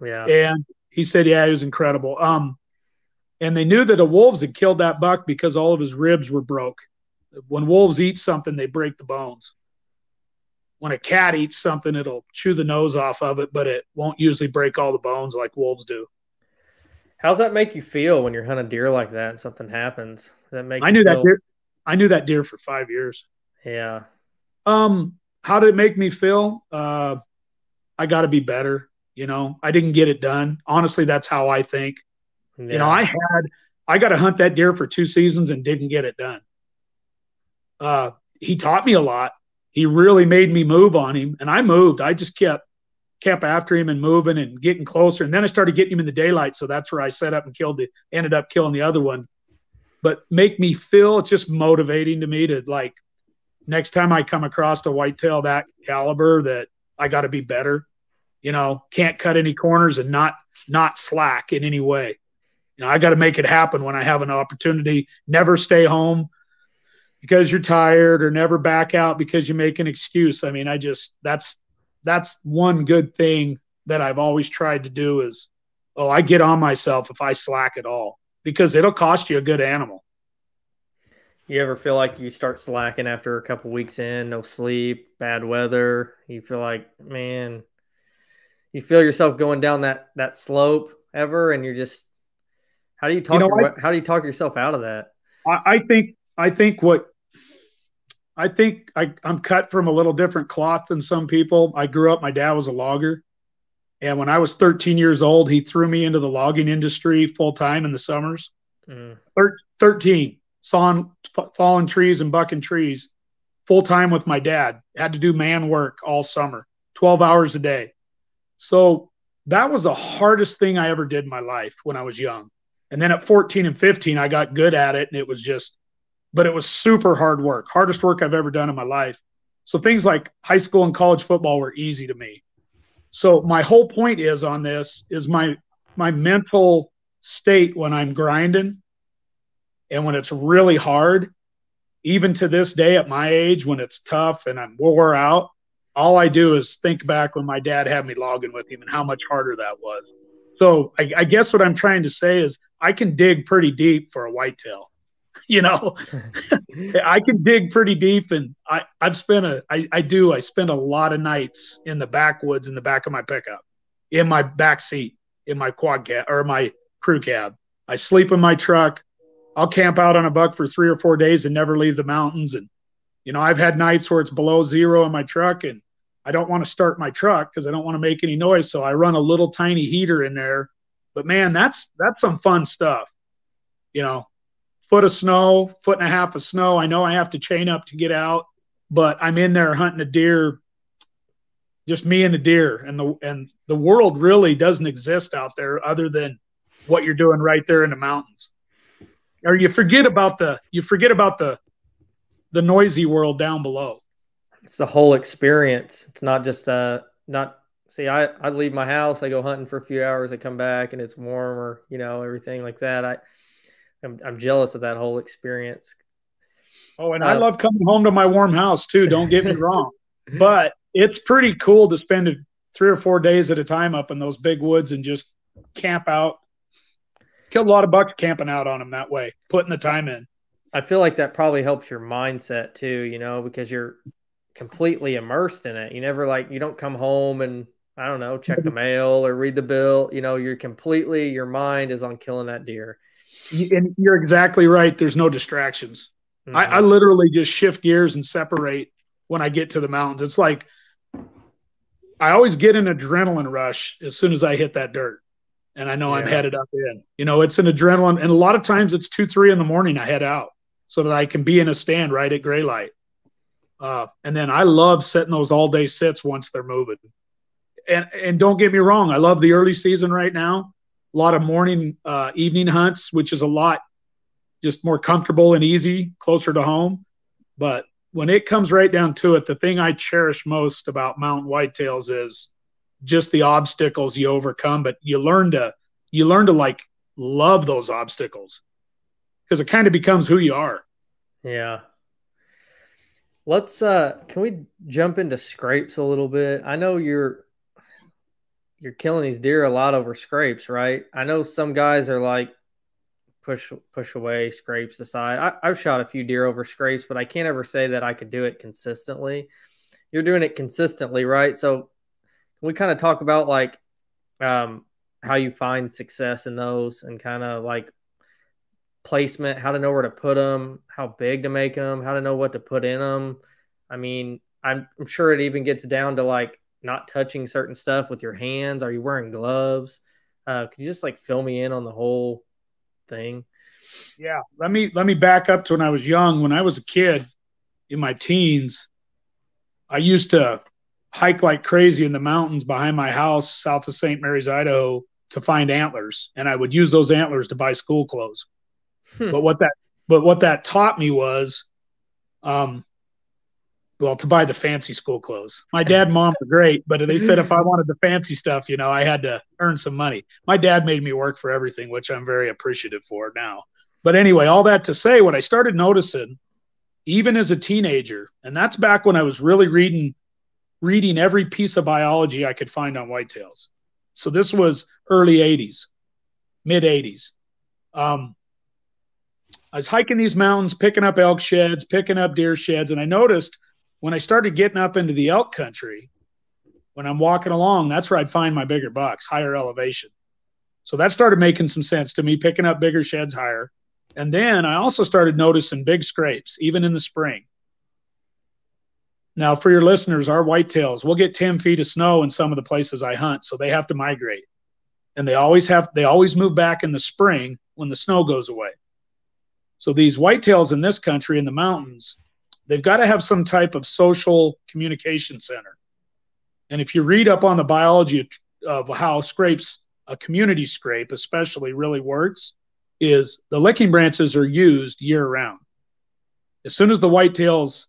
Speaker 1: Yeah.
Speaker 2: And he said, yeah, he was incredible. Um, and they knew that the wolves had killed that buck because all of his ribs were broke. When wolves eat something, they break the bones. When a cat eats something, it'll chew the nose off of it, but it won't usually break all the bones like wolves do.
Speaker 1: How's that make you feel when you're hunting deer like that and something happens? Does that make
Speaker 2: I knew feel... that deer. I knew that deer for five years.
Speaker 1: Yeah.
Speaker 2: Um, how did it make me feel? Uh, I got to be better. You know, I didn't get it done. Honestly, that's how I think. Yeah. You know, I had I got to hunt that deer for two seasons and didn't get it done. Uh, he taught me a lot. He really made me move on him, and I moved. I just kept kept after him and moving and getting closer. And then I started getting him in the daylight, so that's where I set up and killed the ended up killing the other one. But make me feel it's just motivating to me to like next time I come across a whitetail that caliber that I got to be better. You know, can't cut any corners and not not slack in any way. You know, I got to make it happen when I have an opportunity. Never stay home because you're tired or never back out because you make an excuse. I mean, I just that's that's one good thing that I've always tried to do is oh, I get on myself if I slack at all because it'll cost you a good animal.
Speaker 1: You ever feel like you start slacking after a couple weeks in, no sleep, bad weather? You feel like, man, you feel yourself going down that that slope ever, and you're just how do you talk? You know, your, I, how do you talk yourself out of that?
Speaker 2: I, I think I think what I think I, I'm cut from a little different cloth than some people. I grew up, my dad was a logger. And when I was 13 years old, he threw me into the logging industry full time in the summers. Mm. 13, sawing fallen trees and bucking trees full time with my dad. Had to do man work all summer, 12 hours a day. So that was the hardest thing I ever did in my life when I was young. And then at 14 and 15, I got good at it. And it was just, but it was super hard work, hardest work I've ever done in my life. So things like high school and college football were easy to me. So my whole point is on this is my my mental state when I'm grinding and when it's really hard, even to this day at my age when it's tough and I'm wore out, all I do is think back when my dad had me logging with him and how much harder that was. So I, I guess what I'm trying to say is I can dig pretty deep for a whitetail you know? I can dig pretty deep and i i've spent a I, I do i spend a lot of nights in the backwoods in the back of my pickup in my back seat in my quad cab or my crew cab. I sleep in my truck. I'll camp out on a buck for three or four days and never leave the mountains. And you know i've had nights where it's below zero in my truck and i don't want to start my truck because i don't want to make any noise. So i run a little tiny heater in there. But man that's that's some fun stuff you know foot of snow, foot and a half of snow. I know I have to chain up to get out, but I'm in there hunting a deer, just me and the deer, and the and the world really doesn't exist out there other than what you're doing right there in the mountains. Or you forget about the you forget about the the noisy world down below.
Speaker 1: It's the whole experience. It's not just uh not see I I leave my house, I go hunting for a few hours, I come back and it's warmer, you know, everything like that. I I'm, I'm jealous of that whole experience.
Speaker 2: Oh, and uh, I love coming home to my warm house too. Don't get me wrong, but it's pretty cool to spend three or four days at a time up in those big woods and just camp out. Killed a lot of bucks camping out on them that way, putting the time in.
Speaker 1: I feel like that probably helps your mindset too, you know, because you're completely immersed in it. You never like you don't come home and I don't know, check the mail or read the bill. You know, you're completely your mind is on killing that deer
Speaker 2: and you're exactly right. There's no distractions. Mm-hmm. I, I literally just shift gears and separate when I get to the mountains. It's like I always get an adrenaline rush as soon as I hit that dirt. And I know yeah. I'm headed up in. You know, it's an adrenaline. And a lot of times it's two, three in the morning I head out so that I can be in a stand right at gray light. Uh, and then I love setting those all day sits once they're moving. And and don't get me wrong, I love the early season right now a lot of morning, uh, evening hunts, which is a lot just more comfortable and easy, closer to home. But when it comes right down to it, the thing I cherish most about mountain whitetails is just the obstacles you overcome. But you learn to you learn to like love those obstacles because it kind of becomes who you are.
Speaker 1: Yeah. Let's uh can we jump into scrapes a little bit? I know you're you're killing these deer a lot over scrapes, right? I know some guys are like push push away scrapes aside. I, I've shot a few deer over scrapes, but I can't ever say that I could do it consistently. You're doing it consistently, right? So we kind of talk about like um how you find success in those and kind of like placement, how to know where to put them, how big to make them, how to know what to put in them. I mean, I'm, I'm sure it even gets down to like not touching certain stuff with your hands. Are you wearing gloves? Uh, could you just like fill me in on the whole thing?
Speaker 2: Yeah, let me let me back up to when I was young. When I was a kid, in my teens, I used to hike like crazy in the mountains behind my house, south of St. Maries, Idaho, to find antlers, and I would use those antlers to buy school clothes. Hmm. But what that but what that taught me was, um, well, to buy the fancy school clothes. My dad and mom were great, but they said if I wanted the fancy stuff, you know, I had to earn some money. My dad made me work for everything, which I'm very appreciative for now. But anyway, all that to say, what I started noticing, even as a teenager, and that's back when I was really reading reading every piece of biology I could find on whitetails. So this was early 80s, mid 80s. Um, I was hiking these mountains, picking up elk sheds, picking up deer sheds, and I noticed when I started getting up into the elk country, when I'm walking along, that's where I'd find my bigger bucks, higher elevation. So that started making some sense to me, picking up bigger sheds higher. And then I also started noticing big scrapes, even in the spring. Now, for your listeners, our whitetails, we'll get 10 feet of snow in some of the places I hunt, so they have to migrate. And they always have, they always move back in the spring when the snow goes away. So these whitetails in this country in the mountains, they've got to have some type of social communication center. And if you read up on the biology of, how scrapes, a community scrape especially, really works, is the licking branches are used year round. As soon as the whitetails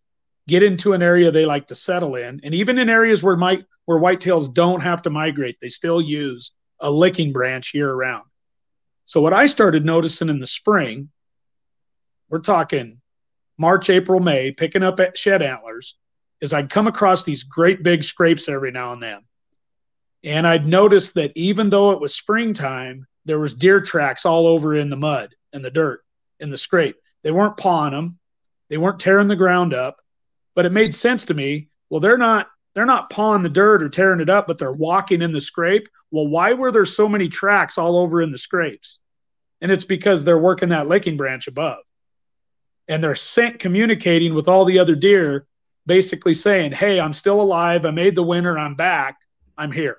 Speaker 2: get into an area they like to settle in, and even in areas where might where whitetails don't have to migrate, they still use a licking branch year round. So what I started noticing in the spring we're talking March, April, May, picking up shed antlers, is I'd come across these great big scrapes every now and then. And I'd notice that even though it was springtime, there was deer tracks all over in the mud and the dirt in the scrape. They weren't pawing them, they weren't tearing the ground up, but it made sense to me. Well, they're not they're not pawing the dirt or tearing it up, but they're walking in the scrape. Well, why were there so many tracks all over in the scrapes? And it's because they're working that licking branch above and they're sent communicating with all the other deer, basically saying, Hey, I'm still alive. I made the winter. I'm back. I'm here.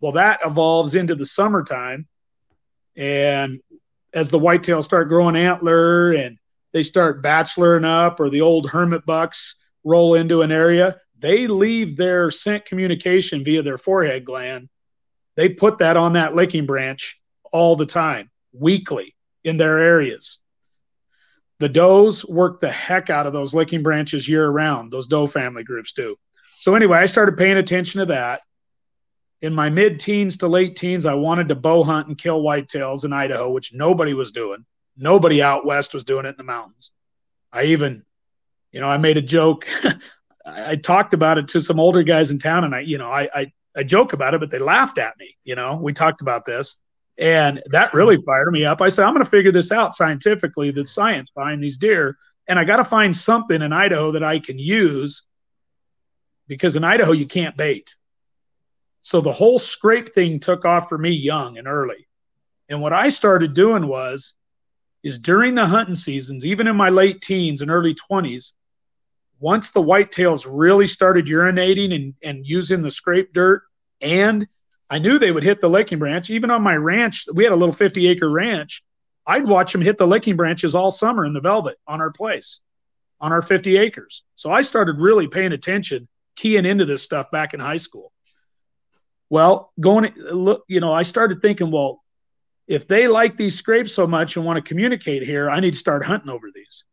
Speaker 2: Well, that evolves into the summertime. And as the whitetails start growing antler and they start bacheloring up, or the old hermit bucks roll into an area, they leave their scent communication via their forehead gland. They put that on that licking branch all the time, weekly in their areas. The does work the heck out of those licking branches year round. Those doe family groups do. So anyway, I started paying attention to that. In my mid teens to late teens, I wanted to bow hunt and kill whitetails in Idaho, which nobody was doing. Nobody out west was doing it in the mountains. I even, you know, I made a joke. I, talked about it to some older guys in town, and I, you know, I, I I joke about it, but they laughed at me. You know, we talked about this, and that really fired me up. I said, I'm going to figure this out scientifically, the science behind these deer. And I got to find something in Idaho that I can use because in Idaho, you can't bait. So the whole scrape thing took off for me young and early. And what I started doing was, is during the hunting seasons, even in my late teens and early 20s, once the whitetails really started urinating and, and using the scrape dirt and I knew they would hit the licking branch. Even on my ranch, we had a little 50 acre ranch. I'd watch them hit the licking branches all summer in the velvet on our place, on our 50 acres. So I started really paying attention, keying into this stuff back in high school. Well, going, look, you know, I started thinking, well, if they like these scrapes so much and want to communicate here, I need to start hunting over these.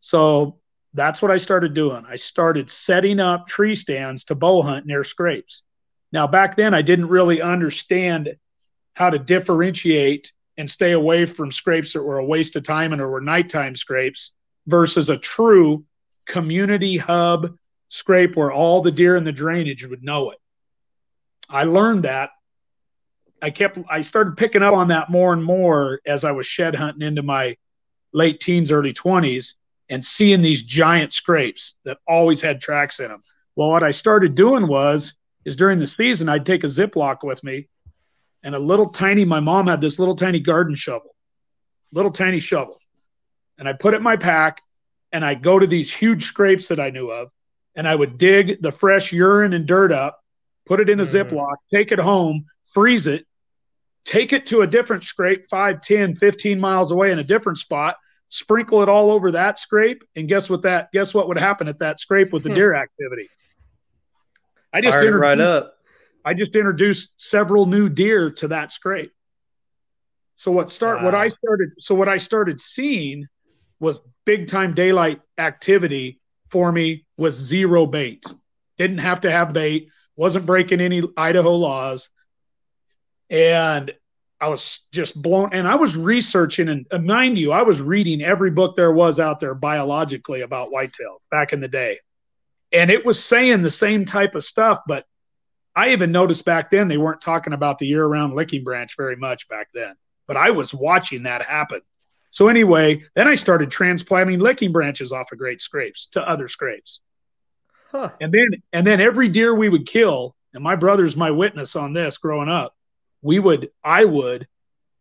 Speaker 2: So that's what I started doing. I started setting up tree stands to bow hunt near scrapes. Now, back then, I didn't really understand how to differentiate and stay away from scrapes that were a waste of time and or were nighttime scrapes versus a true community hub scrape where all the deer in the drainage would know it. I learned that. I kept I started picking up on that more and more as I was shed hunting into my late teens, early 20s and seeing these giant scrapes that always had tracks in them. Well, what I started doing was is during the season I'd take a Ziploc with me and a little tiny my mom had this little tiny garden shovel. Little tiny shovel. And I put it in my pack and I go to these huge scrapes that I knew of and I would dig the fresh urine and dirt up, put it in a mm. Ziploc, take it home, freeze it, take it to a different scrape 5, 10, 15 miles away in a different spot, sprinkle it all over that scrape, and guess what that guess what would happen at that scrape with the hmm. deer activity? I just
Speaker 1: Fired right up.
Speaker 2: I just introduced several new deer to that scrape. So what start wow. what I started so what I started seeing was big time daylight activity for me was zero bait. Didn't have to have bait, wasn't breaking any Idaho laws. And I was just blown. And I was researching, and, and mind you, I was reading every book there was out there biologically about whitetail back in the day. And it was saying the same type of stuff, but I even noticed back then they weren't talking about the year round licking branch very much back then. But I was watching that happen. So anyway, then I started transplanting licking branches off of great scrapes to other scrapes. Huh. And then and then every deer we would kill, and my brother's my witness on this growing up, we would I would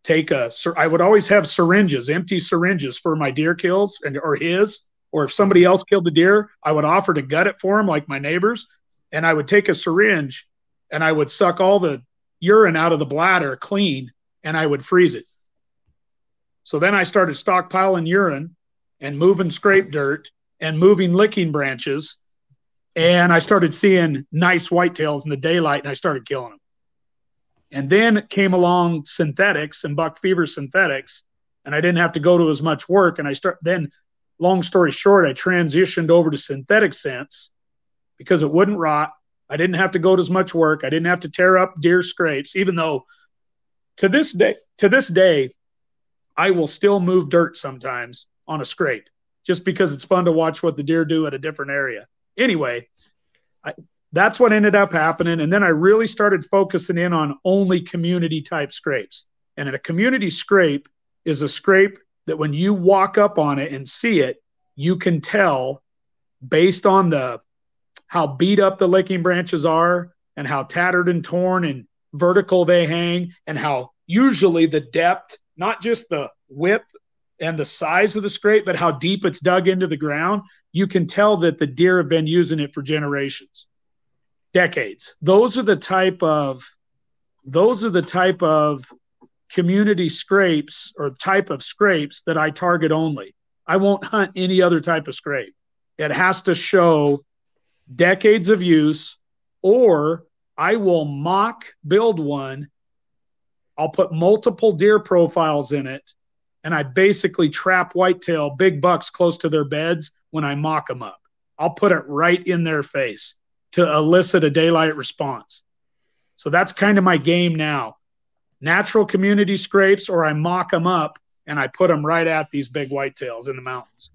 Speaker 2: take a I would always have syringes, empty syringes for my deer kills and or his, or if somebody else killed the deer, I would offer to gut it for him like my neighbors, and I would take a syringe and I would suck all the urine out of the bladder clean and I would freeze it. So then I started stockpiling urine and moving scrape dirt and moving licking branches. And I started seeing nice whitetails in the daylight and I started killing them. And then came along synthetics and buck fever synthetics, and I didn't have to go to as much work. And I start then, long story short, I transitioned over to synthetic scents because it wouldn't rot. I didn't have to go to as much work. I didn't have to tear up deer scrapes, even though to this day, to this day, I will still move dirt sometimes on a scrape just because it's fun to watch what the deer do at a different area. Anyway, I, that's what ended up happening. And then I really started focusing in on only community type scrapes. And a community scrape is a scrape that when you walk up on it and see it, you can tell based on the how beat up the licking branches are and how tattered and torn and vertical they hang and how usually the depth not just the width and the size of the scrape, but how deep it's dug into the ground, you can tell that the deer have been using it for generations, decades. Those are the type of those are the type of community scrapes or type of scrapes that I target only. I won't hunt any other type of scrape. It has to show decades of use, or I will mock build one I'll put multiple deer profiles in it, and I basically trap whitetail big bucks close to their beds when I mock them up. I'll put it right in their face to elicit a daylight response. So that's kind of my game now. Natural community scrapes, or I mock them up and I put them right at these big whitetails in the mountains.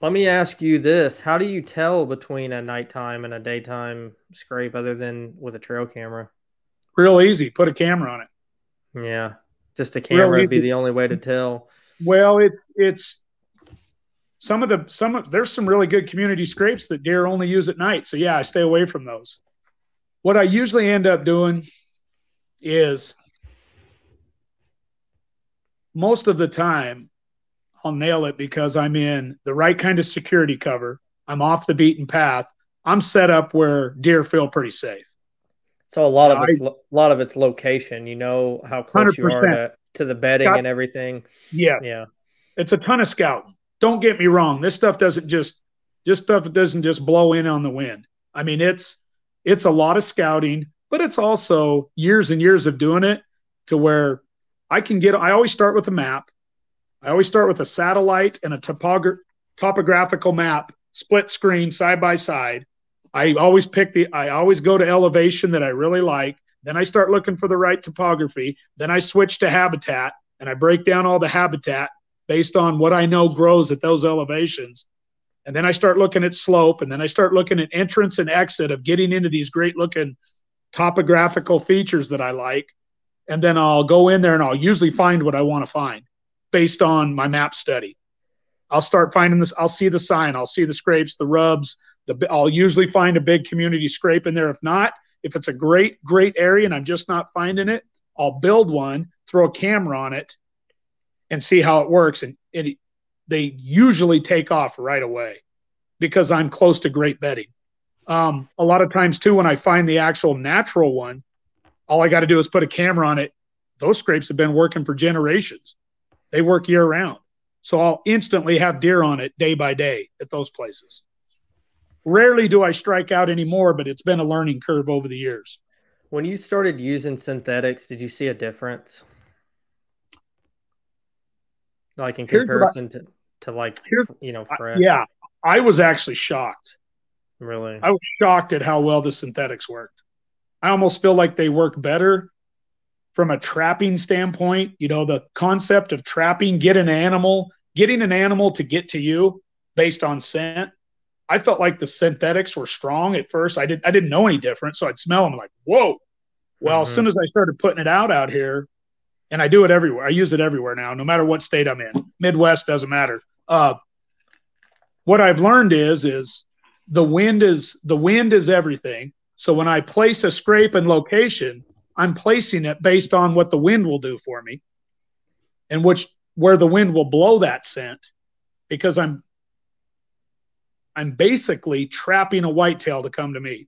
Speaker 1: Let me ask you this: How do you tell between a nighttime and a daytime scrape, other than with a trail camera?
Speaker 2: Real easy. Put a camera on it.
Speaker 1: Yeah, just a camera would be the only way to tell.
Speaker 2: Well, it's it's some of the some of there's some really good community scrapes that deer only use at night. So yeah, I stay away from those. What I usually end up doing is most of the time I'll nail it because I'm in the right kind of security cover. I'm off the beaten path. I'm set up where deer feel pretty safe.
Speaker 1: So a lot of it's a lot of it's location. You know how close 100%. you are to, to the bedding Scout, and everything.
Speaker 2: Yeah,
Speaker 1: yeah.
Speaker 2: It's a ton of scouting. Don't get me wrong. This stuff doesn't just just stuff doesn't just blow in on the wind. I mean, it's it's a lot of scouting, but it's also years and years of doing it to where I can get. I always start with a map. I always start with a satellite and a topogra- topographical map, split screen side by side. I always pick the. I always go to elevation that I really like. Then I start looking for the right topography. Then I switch to habitat and I break down all the habitat based on what I know grows at those elevations. And then I start looking at slope and then I start looking at entrance and exit of getting into these great looking topographical features that I like. And then I'll go in there and I'll usually find what I want to find based on my map study. I'll start finding this. I'll see the sign. I'll see the scrapes, the rubs. The, I'll usually find a big community scrape in there. If not, if it's a great, great area and I'm just not finding it, I'll build one, throw a camera on it, and see how it works. And it, they usually take off right away because I'm close to great bedding. Um, a lot of times, too, when I find the actual natural one, all I got to do is put a camera on it. Those scrapes have been working for generations. They work year round. So I'll instantly have deer on it day by day at those places. Rarely do I strike out anymore, but it's been a learning curve over the years.
Speaker 1: When you started using synthetics, did you see a difference? Like in comparison I, to, to like, you know, fresh?
Speaker 2: Yeah, I was actually shocked.
Speaker 1: Really?
Speaker 2: I was shocked at how well the synthetics worked. I almost feel like they work better from a trapping standpoint. You know, the concept of trapping, get an animal, getting an animal to get to you based on scent I felt like the synthetics were strong at first. I didn't I didn't know any different, so I'd smell them like, whoa. Well, mm-hmm. as soon as I started putting it out out here, and I do it everywhere. I use it everywhere now, no matter what state I'm in. Midwest doesn't matter. Uh, what I've learned is is the wind is the wind is everything. So when I place a scrape and location, I'm placing it based on what the wind will do for me, and which where the wind will blow that scent, because I'm I'm basically trapping a whitetail to come to me.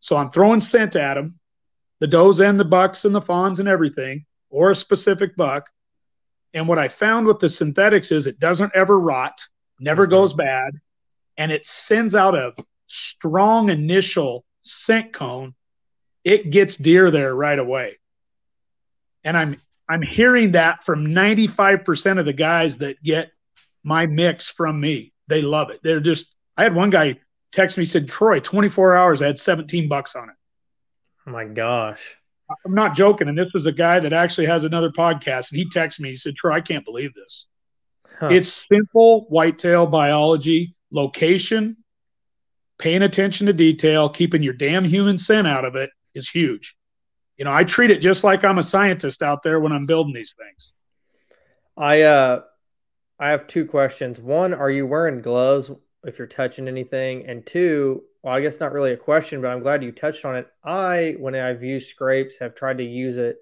Speaker 2: So I'm throwing scent at them, the does and the bucks and the fawns and everything, or a specific buck. And what I found with the synthetics is it doesn't ever rot, never mm-hmm. goes bad, and it sends out a strong initial scent cone. It gets deer there right away. And I'm I'm hearing that from 95% of the guys that get my mix from me. They love it. They're just I had one guy text me said, "Troy, 24 hours, I had 17 bucks on it."
Speaker 1: Oh my gosh.
Speaker 2: I'm not joking. And this was a guy that actually has another podcast. And he texted me. He said, Troy, I can't believe this. Huh. It's simple whitetail biology, location, paying attention to detail, keeping your damn human scent out of it is huge. You know, I treat it just like I'm a scientist out there when I'm building these things.
Speaker 1: I uh I have two questions. One, are you wearing gloves if you're touching anything. And two, well, I guess not really a question, but I'm glad you touched on it. I, when I've used scrapes, have tried to use it.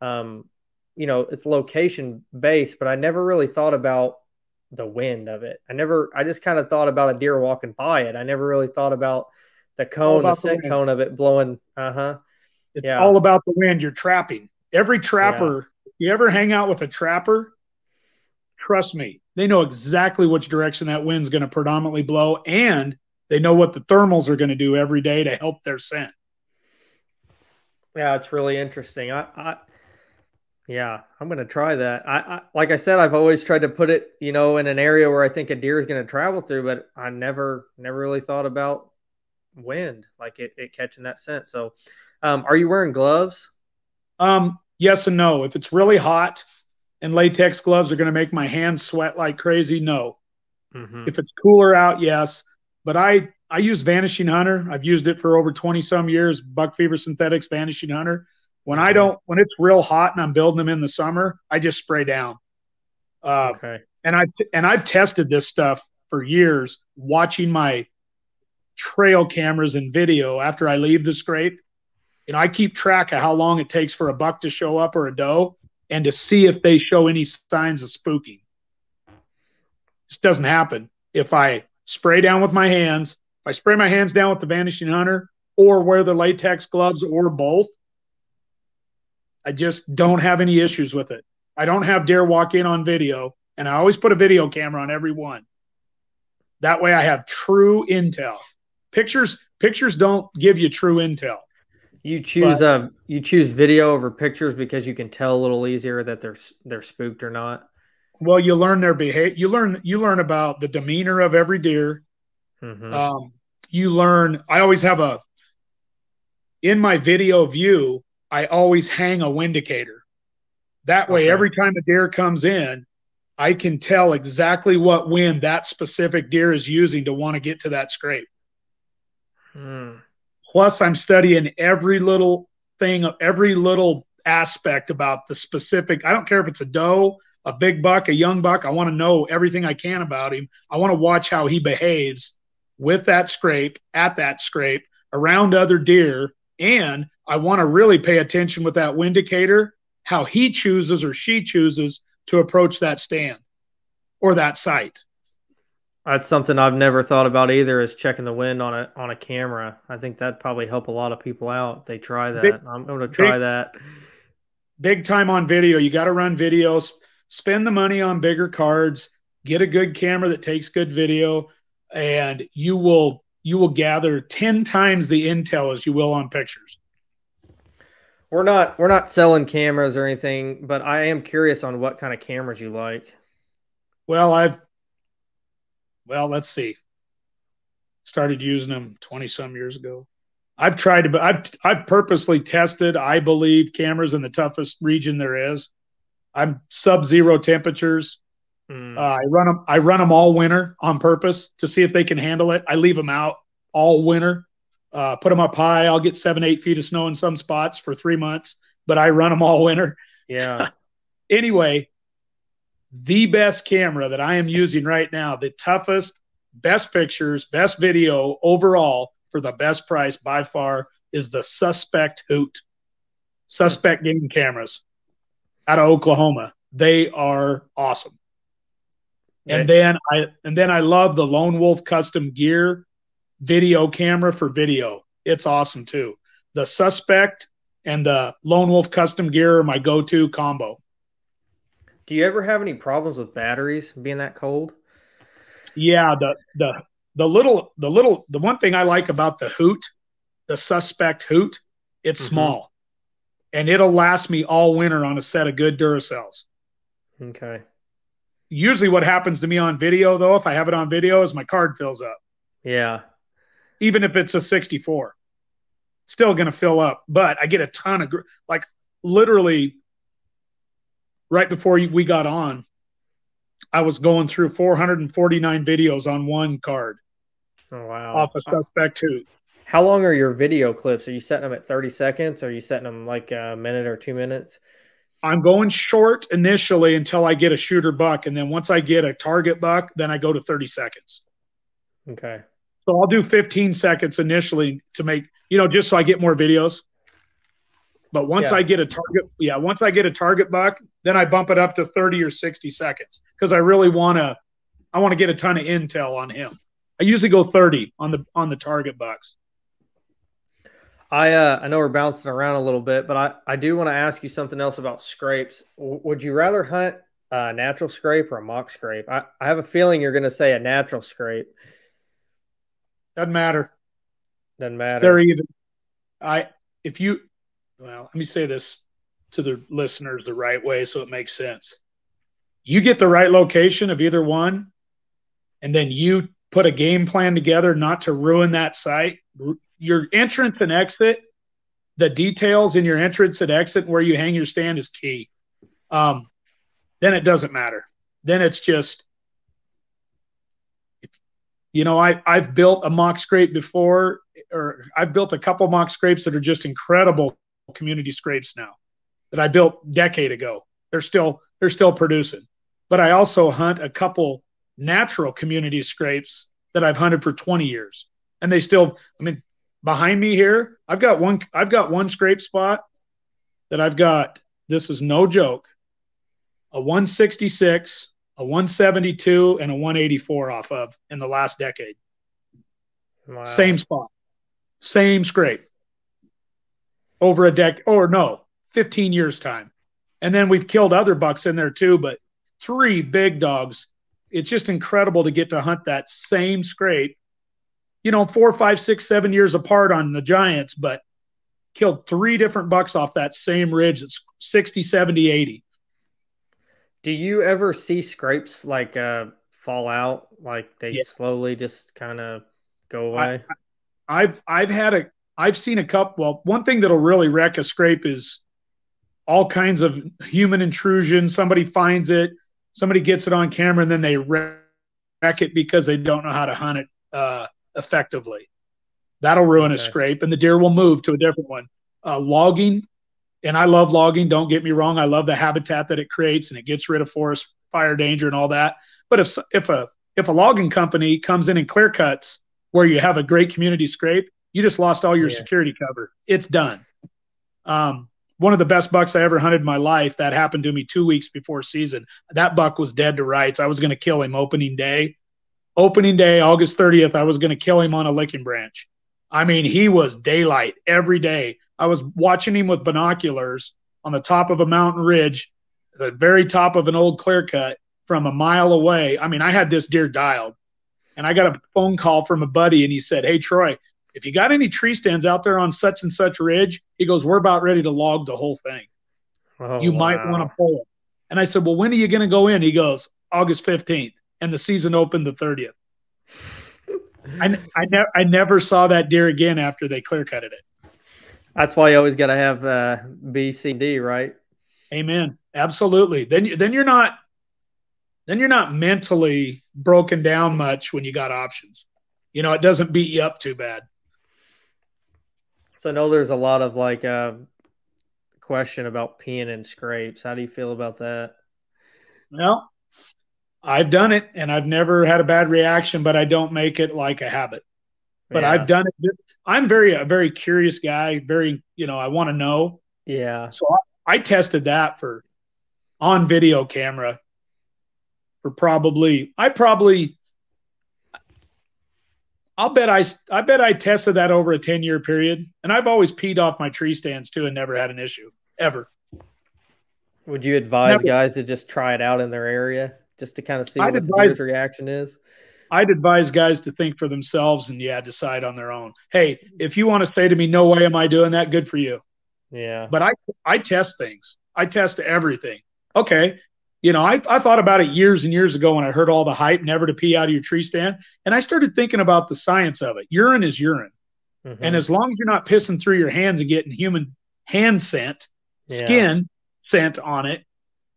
Speaker 1: Um, you know, it's location based, but I never really thought about the wind of it. I never, I just kind of thought about a deer walking by it. I never really thought about the cone, about the scent the cone of it blowing. Uh huh.
Speaker 2: It's yeah. all about the wind. You're trapping. Every trapper, yeah. you ever hang out with a trapper? Trust me, they know exactly which direction that wind's going to predominantly blow, and they know what the thermals are going to do every day to help their scent.
Speaker 1: Yeah, it's really interesting. I, I yeah, I'm going to try that. I, I, like I said, I've always tried to put it, you know, in an area where I think a deer is going to travel through, but I never, never really thought about wind, like it, it catching that scent. So, um, are you wearing gloves?
Speaker 2: Um, yes and no. If it's really hot, and latex gloves are going to make my hands sweat like crazy? No. Mm-hmm. If it's cooler out, yes. But I I use Vanishing Hunter. I've used it for over 20 some years. Buck Fever Synthetics Vanishing Hunter. When I don't, when it's real hot and I'm building them in the summer, I just spray down. Uh, okay. And I and I've tested this stuff for years, watching my trail cameras and video after I leave the scrape. You know, I keep track of how long it takes for a buck to show up or a doe and to see if they show any signs of spooking. This doesn't happen. If I spray down with my hands, if I spray my hands down with the Vanishing Hunter or wear the latex gloves or both, I just don't have any issues with it. I don't have deer walk in on video, and I always put a video camera on every one. That way I have true intel. Pictures pictures don't give you true intel.
Speaker 1: You choose but, uh you choose video over pictures because you can tell a little easier that they're they're spooked or not.
Speaker 2: Well, you learn their behavior. You learn you learn about the demeanor of every deer. Mm-hmm. Um, you learn. I always have a in my video view. I always hang a windicator. That way, okay. every time a deer comes in, I can tell exactly what wind that specific deer is using to want to get to that scrape. Hmm. Plus, I'm studying every little thing, every little aspect about the specific. I don't care if it's a doe, a big buck, a young buck. I want to know everything I can about him. I want to watch how he behaves with that scrape, at that scrape, around other deer. And I want to really pay attention with that windicator, how he chooses or she chooses to approach that stand or that site.
Speaker 1: That's something I've never thought about either is checking the wind on a on a camera. I think that'd probably help a lot of people out if they try that. Big, I'm going to try big, that.
Speaker 2: Big time on video. You got to run videos. Spend the money on bigger cards. Get a good camera that takes good video, and you will you will gather ten times the intel as you will on pictures.
Speaker 1: We're not we're not selling cameras or anything, but I am curious on what kind of cameras you like.
Speaker 2: Well, I've well, let's see. Started using them 20 some years ago. I've tried to, but I've I've purposely tested, I believe, cameras in the toughest region there is. I'm sub-zero temperatures. Mm. Uh, I run them. I run them all winter on purpose to see if they can handle it. I leave them out all winter. Uh, put them up high. I'll get seven, eight feet of snow in some spots for three months, but I run them all winter.
Speaker 1: Yeah.
Speaker 2: anyway, the best camera that I am using right now, the toughest, best pictures, best video overall for the best price by far is the Suspect Hoot. Suspect game cameras out of Oklahoma. They are awesome. And then I and then I love the Lone Wolf custom gear video camera for video. It's awesome too. The Suspect and the Lone Wolf custom gear are my go-to combo.
Speaker 1: Do you ever have any problems with batteries being that cold?
Speaker 2: Yeah, the the the little the little the one thing I like about the hoot, the suspect hoot, it's mm-hmm. small. And it'll last me all winter on a set of good Duracells.
Speaker 1: Okay.
Speaker 2: Usually what happens to me on video though, if I have it on video, is my card fills up.
Speaker 1: Yeah.
Speaker 2: Even if it's a 64. Still gonna fill up. But I get a ton of like literally right before we got on, I was going through 449 videos on one card.
Speaker 1: Oh, wow.
Speaker 2: Off a suspect hoot.
Speaker 1: How long are your video clips? Are you setting them at 30 seconds? Or are you setting them like a minute or two minutes?
Speaker 2: I'm going short initially until I get a shooter buck. And then once I get a target buck, then I go to 30 seconds.
Speaker 1: Okay.
Speaker 2: So I'll do 15 seconds initially to make, you know, just so I get more videos. But once yeah. I get a target, yeah, once I get a target buck, then I bump it up to 30 or 60 seconds because I really want to I want to get a ton of intel on him. I usually go 30 on the on the target bucks.
Speaker 1: I uh, I know we're bouncing around a little bit, but I, I do want to ask you something else about scrapes. W- would you rather hunt a natural scrape or a mock scrape? I, I have a feeling you're going to say a natural scrape.
Speaker 2: Doesn't matter.
Speaker 1: Doesn't matter.
Speaker 2: They're even. I if you well, let me say this to the listeners the right way so it makes sense. You get the right location of either one, and then you put a game plan together not to ruin that site. Your entrance and exit, the details in your entrance and exit where you hang your stand is key. Um, then it doesn't matter. Then it's just, you know, I I've built a mock scrape before, or I've built a couple mock scrapes that are just incredible community scrapes now that I built decade ago. They're still they're still producing. But I also hunt a couple natural community scrapes that I've hunted for 20 years. And they still I mean behind me here, I've got one I've got one scrape spot that I've got this is no joke. A 166, a 172 and a 184 off of in the last decade. Wow. Same spot. Same scrape over a deck or no, 15 years time. And then we've killed other bucks in there too, but three big dogs. It's just incredible to get to hunt that same scrape, you know, four, five, six, seven years apart on the Giants, but killed three different bucks off that same ridge. It's 60, 70, 80.
Speaker 1: Do you ever see scrapes like uh, fall out? Like they yeah. slowly just kind of go away?
Speaker 2: I, I've I've had a I've seen a couple. Well, one thing that'll really wreck a scrape is all kinds of human intrusion. Somebody finds it, somebody gets it on camera, and then they wreck it because they don't know how to hunt it uh, effectively. That'll ruin okay. a scrape, and the deer will move to a different one. Uh, logging, and I love logging. Don't get me wrong. I love the habitat that it creates, and it gets rid of forest fire danger and all that. But if if a if a logging company comes in and clear cuts where you have a great community scrape, you just lost all your yeah. security cover. It's done. Um, one of the best bucks I ever hunted in my life. That happened to me two weeks before season. That buck was dead to rights. I was going to kill him opening day. Opening day, August 30th, I was going to kill him on a licking branch. I mean, he was daylight every day. I was watching him with binoculars on the top of a mountain ridge, the very top of an old clear cut from a mile away. I mean, I had this deer dialed. And I got a phone call from a buddy, and he said, Hey, Troy, if you got any tree stands out there on such and such ridge, he goes, we're about ready to log the whole thing. Oh, you wow. might want to pull it. And I said, well, when are you going to go in? He goes, August 15th. And the season opened the 30th. I, I, ne- I never saw that deer again after they clear cutted it.
Speaker 1: That's why you always got to have uh, B, C, D, right?
Speaker 2: Amen. Absolutely. Then, then you're not, then you're not mentally broken down much when you got options. You know, it doesn't beat you up too bad.
Speaker 1: So I know there's a lot of like uh, question about peeing and scrapes. How do you feel about that?
Speaker 2: Well, I've done it and I've never had a bad reaction, but I don't make it like a habit. But yeah. I've done it. I'm very a very curious guy. Very, you know, I want to know.
Speaker 1: Yeah.
Speaker 2: So I, I tested that for on video camera for probably I probably I'll bet I I bet I tested that over a 10 year period and I've always peed off my tree stands too and never had an issue ever.
Speaker 1: Would you advise never. guys to just try it out in their area just to kind of see I'd what advise, the reaction is?
Speaker 2: I'd advise guys to think for themselves and yeah, decide on their own. Hey, if you want to say to me, no way am I doing that, good for you.
Speaker 1: Yeah.
Speaker 2: But I I test things. I test everything. Okay, you know, I, I thought about it years and years ago when I heard all the hype never to pee out of your tree stand. And I started thinking about the science of it. Urine is urine. Mm-hmm. And as long as you're not pissing through your hands and getting human hand scent, yeah. skin scent on it,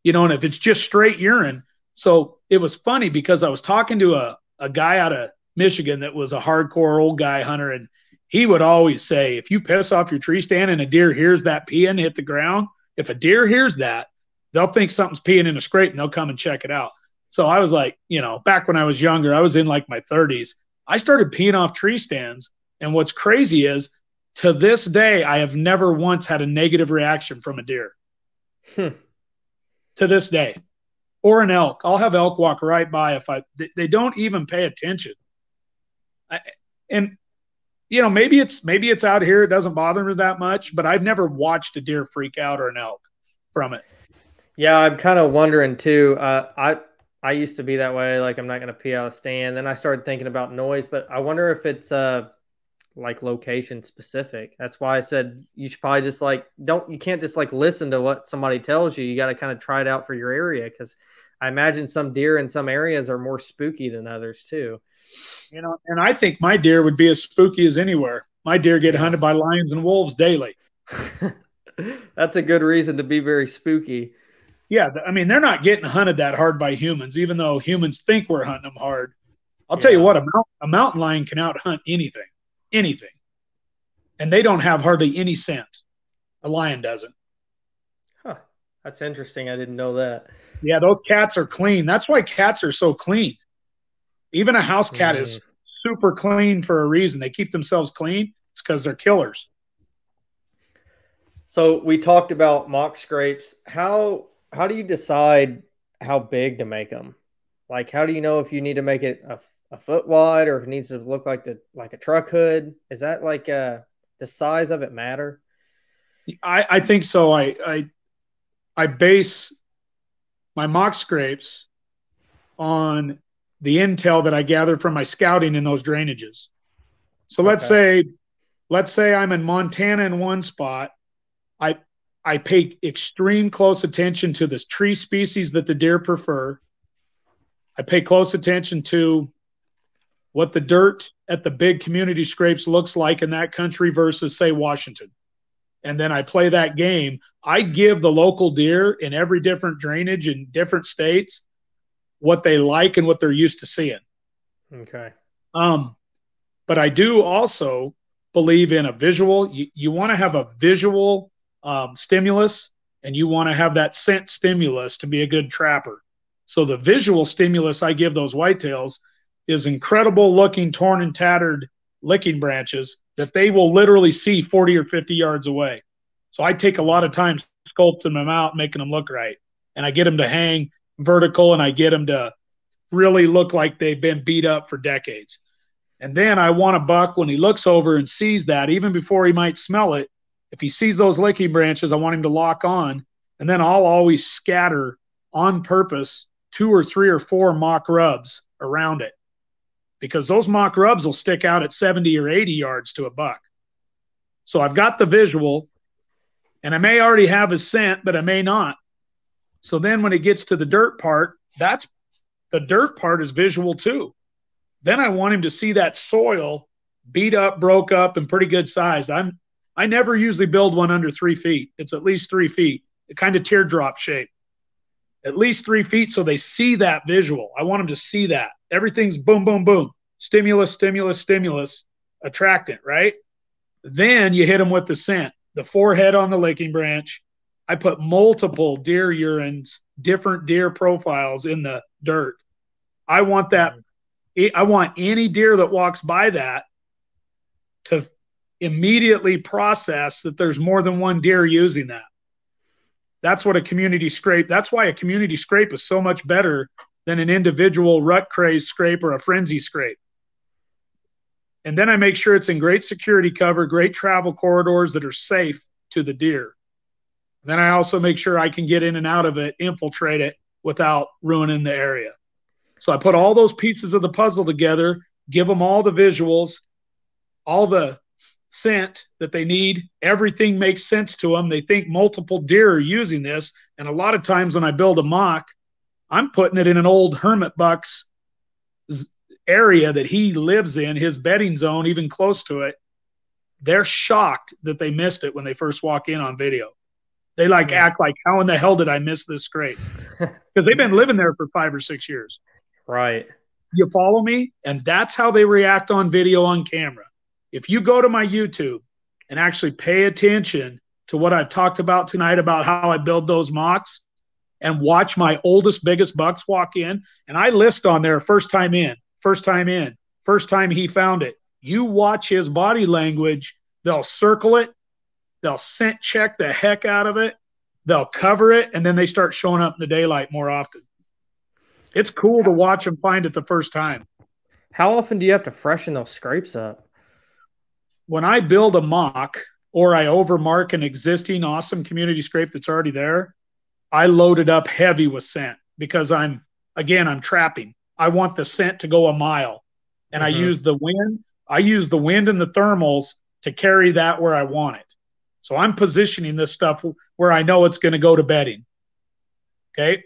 Speaker 2: you know, and if it's just straight urine. So it was funny because I was talking to a, a guy out of Michigan that was a hardcore old guy hunter. And he would always say, if you piss off your tree stand and a deer hears that peeing hit the ground, if a deer hears that, they'll think something's peeing in a scrape and they'll come and check it out. So I was like, you know, back when I was younger, I was in like my 30s. I started peeing off tree stands. And what's crazy is to this day, I have never once had a negative reaction from a deer. Hmm. To this day. Or an elk. I'll have elk walk right by if I, they, don't even pay attention. I, and, you know, maybe it's, maybe it's out here. It doesn't bother me that much, but I've never watched a deer freak out or an elk from it.
Speaker 1: Yeah, I'm kind of wondering too. Uh, I I used to be that way. Like I'm not going to pee out a stand. Then I started thinking about noise, but I wonder if it's uh like location specific. That's why I said you should probably just like don't you can't just like listen to what somebody tells you. You got to kind of try it out for your area because I imagine some deer in some areas are more spooky than others too.
Speaker 2: You know, and I think my deer would be as spooky as anywhere. My deer get hunted by lions and wolves daily.
Speaker 1: That's a good reason to be very spooky.
Speaker 2: Yeah, I mean they're not getting hunted that hard by humans, even though humans think we're hunting them hard. I'll yeah. tell you what, a, mount, a mountain lion can out hunt anything, anything, and they don't have hardly any scent. A lion doesn't.
Speaker 1: That's interesting. I didn't know that.
Speaker 2: Yeah, those cats are clean. That's why cats are so clean. Even a house cat mm. is super clean for a reason. They keep themselves clean. It's because they're killers.
Speaker 1: So we talked about mock scrapes. How how do you decide how big to make them? Like, how do you know if you need to make it a, a foot wide or if it needs to look like the like a truck hood? Is that like uh, the size of it matter?
Speaker 2: I, I think so. I, I I base my mock scrapes on the intel that I gathered from my scouting in those drainages. So let's say let's say I'm in Montana in one spot, I I pay extreme close attention to the tree species that the deer prefer. I pay close attention to what the dirt at the big community scrapes looks like in that country versus say Washington. And then I play that game. I give the local deer in every different drainage in different states what they like and what they're used to seeing.
Speaker 1: Okay.
Speaker 2: Um, but I do also believe in a visual. You, you want to have a visual um, stimulus and you want to have that scent stimulus to be a good trapper. So the visual stimulus I give those whitetails is incredible looking torn and tattered licking branches that they will literally see 40 or 50 yards away. So I take a lot of time sculpting them out, making them look right. And I get them to hang vertical and I get them to really look like they've been beat up for decades. And then I want a buck when he looks over and sees that, even before he might smell it, if he sees those licking branches, I want him to lock on. And then I'll always scatter on purpose two or three or four mock rubs around it because those mock rubs will stick out at 70 or 80 yards to a buck. So I've got the visual, and I may already have a scent, but I may not. So then when it gets to the dirt part, that's the dirt part is visual too. Then I want him to see that soil beat up, broke up, and pretty good sized. I'm I never usually build one under three feet. It's at least three feet, a kind of teardrop shape. At least three feet so they see that visual. I want them to see that. Everything's boom, boom, boom. Stimulus, stimulus, stimulus, attractant, right? Then you hit them with the scent, the forehead on the licking branch. I put multiple deer urines, different deer profiles in the dirt. I want that. I want any deer that walks by that to immediately process that there's more than one deer using that. That's what a community scrape. That's why a community scrape is so much better than an individual rut craze scrape or a frenzy scrape. And then I make sure it's in great security cover, great travel corridors that are safe to the deer. Then I also make sure I can get in and out of it, infiltrate it without ruining the area. So I put all those pieces of the puzzle together, give them all the visuals, all the scent that they need. Everything makes sense to them. They think multiple deer are using this. And a lot of times when I build a mock, I'm putting it in an old hermit buck's area that he lives in, his bedding zone, even close to it. They're shocked that they missed it when they first walk in on video. They like yeah. act like, how in the hell did I miss this scrape? Because they've been living there for five or six years.
Speaker 1: Right.
Speaker 2: You follow me? And that's how they react on video on camera. If you go to my YouTube and actually pay attention to what I've talked about tonight about how I build those mocks and watch my oldest, biggest bucks walk in, and I list on there first time in, first time in, first time he found it. You watch his body language, they'll circle it, they'll scent check the heck out of it, they'll cover it, and then they start showing up in the daylight more often. It's cool to watch them find it the first time.
Speaker 1: How often do you have to freshen those scrapes up?
Speaker 2: when I build a mock or I overmark an existing awesome community scrape that's already there, I loaded up heavy with scent because I'm again I'm trapping. I want the scent to go a mile, and mm-hmm. I use the wind. I use the wind and the thermals to carry that where I want it. So I'm positioning this stuff where I know it's going to go to bedding. Okay.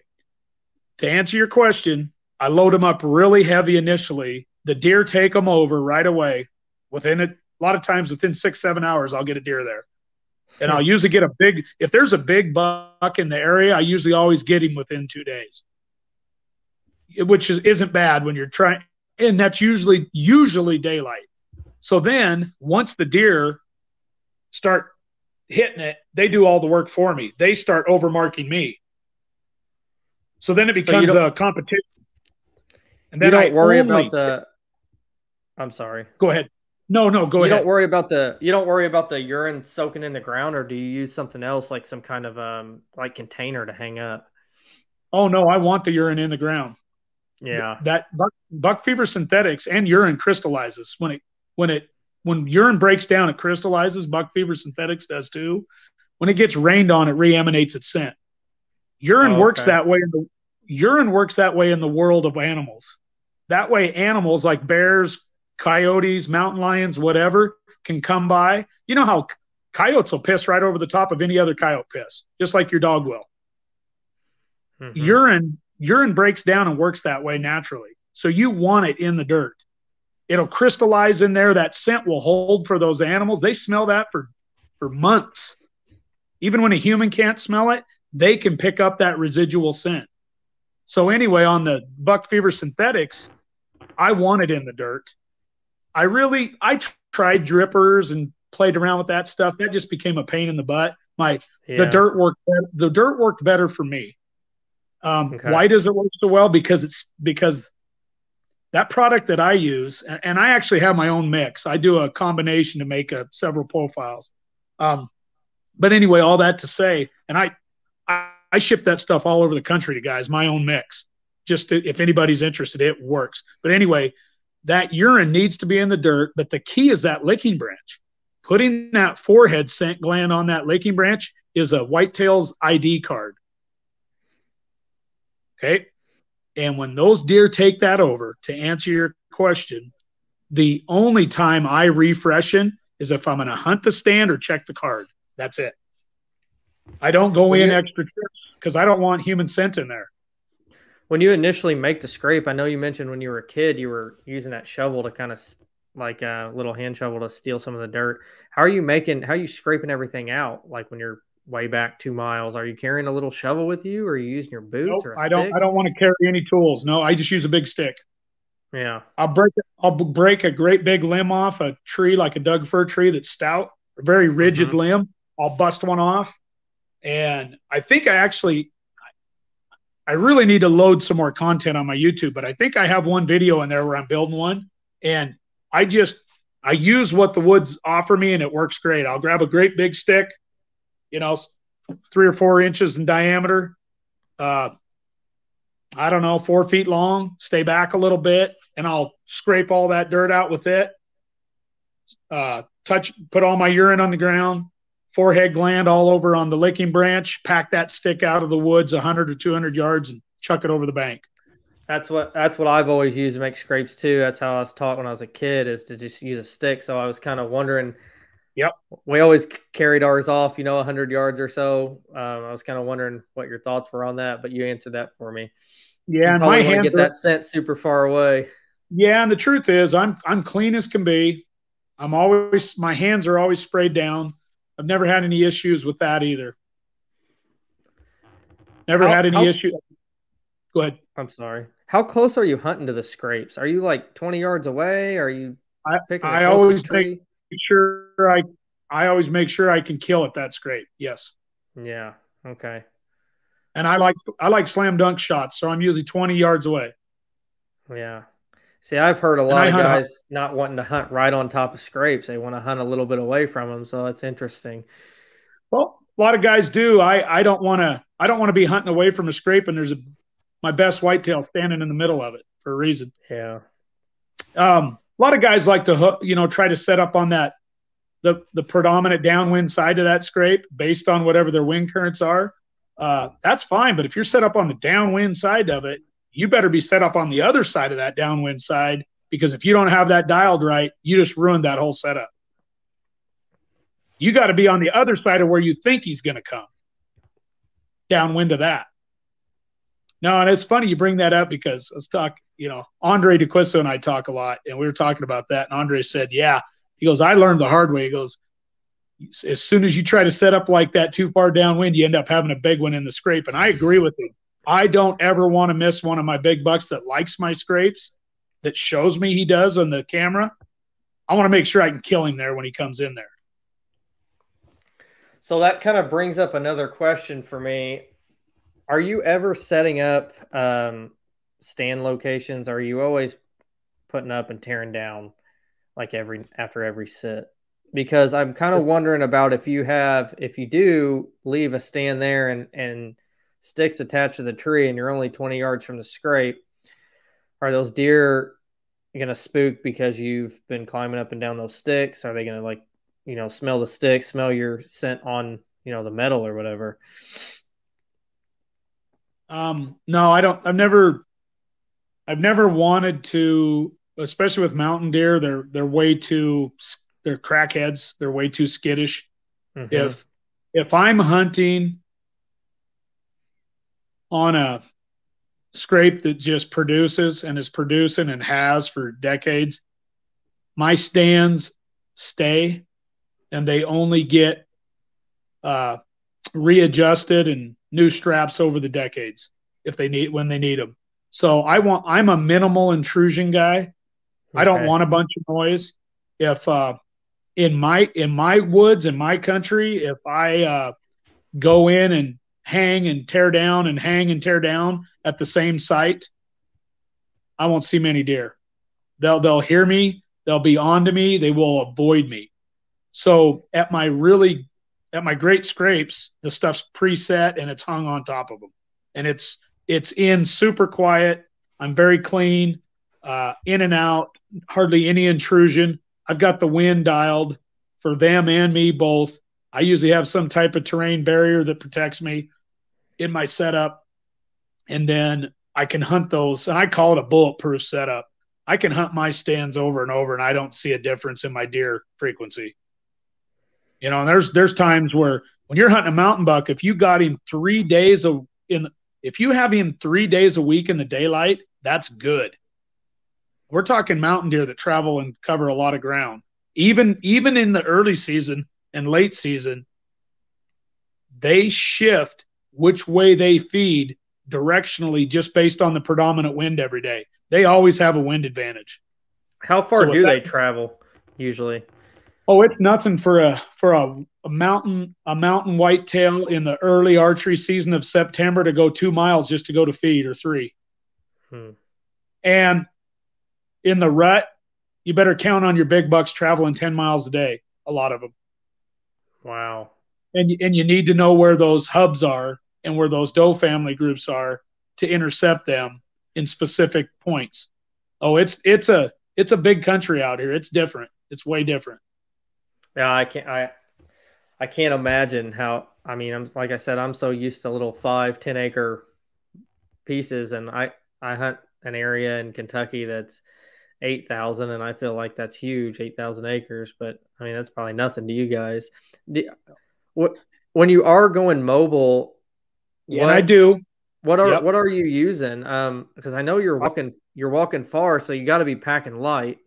Speaker 2: To answer your question, I load them up really heavy initially. The deer take them over right away within it a lot of times within six, seven hours, I'll get a deer there. And I'll usually get a big, if there's a big buck in the area, I usually always get him within two days, which is, isn't bad when you're trying. And that's usually, usually daylight. So then once the deer start hitting it, they do all the work for me. They start overmarking me. So then it becomes so a competition.
Speaker 1: And then you don't I worry about the. I'm sorry.
Speaker 2: Go ahead. No, no, go
Speaker 1: you
Speaker 2: ahead.
Speaker 1: don't worry about the you don't worry about the urine soaking in the ground, or do you use something else like some kind of um like container to hang up?
Speaker 2: Oh no, I want the urine in the ground.
Speaker 1: Yeah,
Speaker 2: that buck, buck fever synthetics and urine crystallizes when it when it when urine breaks down, it crystallizes. Buck fever synthetics does too. When it gets rained on, it re-emanates its scent. Urine oh, okay. works that way. In the urine works that way in the world of animals. That way, animals like bears, coyotes, mountain lions, whatever, can come by. You know how coyotes will piss right over the top of any other coyote piss, just like your dog will. Mm-hmm. Urine urine breaks down and works that way naturally. So you want it in the dirt. It'll crystallize in there. That scent will hold for those animals. They smell that for for months. Even when a human can't smell it, they can pick up that residual scent. So anyway, on the buck fever synthetics, I want it in the dirt. I really I tried drippers and played around with that stuff. That just became a pain in the butt. My yeah. the dirt worked the dirt worked better for me. Um, okay. Why does it work so well? Because it's because that product that I use, and, and, I actually have my own mix. I do a combination to make a, several profiles. Um, but anyway, all that to say, and I, I, I ship that stuff all over the country to guys. My own mix. Just to, if anybody's interested, it works. But anyway, that urine needs to be in the dirt. But the key is that licking branch. Putting that forehead scent gland on that licking branch is a whitetail's ID card. Okay. And when those deer take that over, to answer your question, the only time I refreshen is if I'm going to hunt the stand or check the card. That's it. I don't go in extra trips because I don't want human scent in there.
Speaker 1: When you initially make the scrape, I know you mentioned when you were a kid you were using that shovel to kind of like a little hand shovel to steal some of the dirt. How are you making? How are you scraping everything out? Like when you're way back two miles, are you carrying a little shovel with you, or are you using your boots? Nope, or
Speaker 2: I don't. I don't want to carry any tools. No, I just use a big stick.
Speaker 1: Yeah,
Speaker 2: I'll break. I'll break a great big limb off a tree, like a Doug fir tree that's stout, a very rigid mm-hmm. limb. I'll bust one off, and I think I actually I really need to load some more content on my YouTube, but I think I have one video in there where I'm building one. And I just I use what the woods offer me and it works great. I'll grab a great big stick, you know, three or four inches in diameter. Uh, I don't know, four feet long, stay back a little bit, and I'll scrape all that dirt out with it. Uh, touch, put all my urine on the ground, forehead gland all over on the licking branch, pack that stick out of the woods 100 or 200 yards and chuck it over the bank.
Speaker 1: That's what that's what I've always used to make scrapes too. That's how I was taught when I was a kid is to just use a stick. So I was kind of wondering.
Speaker 2: Yep.
Speaker 1: We always carried ours off, you know, 100 yards or so. Um, I was kind of wondering what your thoughts were on that, but you answered that for me.
Speaker 2: Yeah, and my
Speaker 1: hands get that scent super far away.
Speaker 2: Yeah, and the truth is, I'm I'm clean as can be. I'm always my hands are always sprayed down. I've never had any issues with that either. Never how, had any how, issue. Go ahead.
Speaker 1: I'm sorry. How close are you hunting to the scrapes? Are you like 20 yards away? Are you
Speaker 2: I, I always tree? make sure I I always make sure I can kill at that scrape. Yes.
Speaker 1: Yeah. Okay.
Speaker 2: And I like I like slam dunk shots, so I'm usually 20 yards away.
Speaker 1: Yeah. See, I've heard a lot of guys not wanting to hunt right on top of scrapes. They want to hunt a little bit away from them, so that's interesting.
Speaker 2: Well, a lot of guys do. I I don't want to I don't want to be hunting away from a scrape and there's a my best whitetail standing in the middle of it for a reason.
Speaker 1: Yeah.
Speaker 2: Um, a lot of guys like to hook, you know, try to set up on that the the predominant downwind side of that scrape based on whatever their wind currents are. Uh, that's fine, but if you're set up on the downwind side of it, you better be set up on the other side of that downwind side because if you don't have that dialed right, you just ruined that whole setup. You got to be on the other side of where you think he's going to come downwind of that. No, and it's funny you bring that up because let's talk, you know, Andrae D'Acquisto and I talk a lot, and we were talking about that. And Andrae said, Yeah, he goes, I learned the hard way. He goes, as soon as you try to set up like that too far downwind, you end up having a big one in the scrape. And I agree with him. I don't ever want to miss one of my big bucks that likes my scrapes, that shows me he does on the camera. I want to make sure I can kill him there when he comes in there.
Speaker 1: So that kind of brings up another question for me. Are you ever setting up um, stand locations? Are you always putting up and tearing down like every after every sit? Because I'm kind of wondering about if you have if you do leave a stand there and and sticks attached to the tree and you're only 20 yards from the scrape, are those deer going to spook because you've been climbing up and down those sticks? Are they going to like, you know, smell the sticks, smell your scent on, you know, the metal or whatever?
Speaker 2: Um, no, I don't. I've never, I've never wanted to, especially with mountain deer. They're they're way too they're crackheads. They're way too skittish. Mm-hmm. If if I'm hunting on a scrape that just produces and is producing and has for decades, my stands stay and they only get uh, readjusted and new straps over the decades if they need when they need them. So I want I'm a minimal intrusion guy. Okay. I don't want a bunch of noise. If uh, in my in my woods in my country, if I uh, go in and hang and tear down and hang and tear down at the same site, I won't see many deer. They'll they'll hear me, they'll be on to me, they will avoid me. So at my really at my great scrapes, the stuff's preset and it's hung on top of them. And it's it's in super quiet. I'm very clean, uh, in and out, hardly any intrusion. I've got the wind dialed for them and me both. I usually have some type of terrain barrier that protects me in my setup. And then I can hunt those, and I call it a bulletproof setup. I can hunt my stands over and over, and I don't see a difference in my deer frequency. You know, and there's there's times where when you're hunting a mountain buck, if you got him three days of in, if you have him three days a week in the daylight, that's good. We're talking mountain deer that travel and cover a lot of ground. Even even in the early season and late season, they shift which way they feed directionally just based on the predominant wind every day. They always have a wind advantage.
Speaker 1: How far so do that, they travel usually?
Speaker 2: Oh, it's nothing for a for a, a mountain a mountain whitetail in the early archery season of September to go two miles just to go to feed or three. Hmm. And in the rut, you better count on your big bucks traveling 10 miles a day, a lot of them.
Speaker 1: Wow.
Speaker 2: And, and you need to know where those hubs are and where those doe family groups are to intercept them in specific points. Oh, it's it's a it's a big country out here. It's different. It's way different.
Speaker 1: Yeah, I can't I I can't imagine how I mean I'm like I said, I'm so used to little five, ten acre pieces and I I hunt an area in Kentucky that's 8,000 and I feel like that's huge 8,000 acres but I mean that's probably nothing to you guys. Do, what when you are going mobile
Speaker 2: yeah what, I do.
Speaker 1: what are yep. what are you using? Um because I know you're walking you're walking far so you got to be packing light.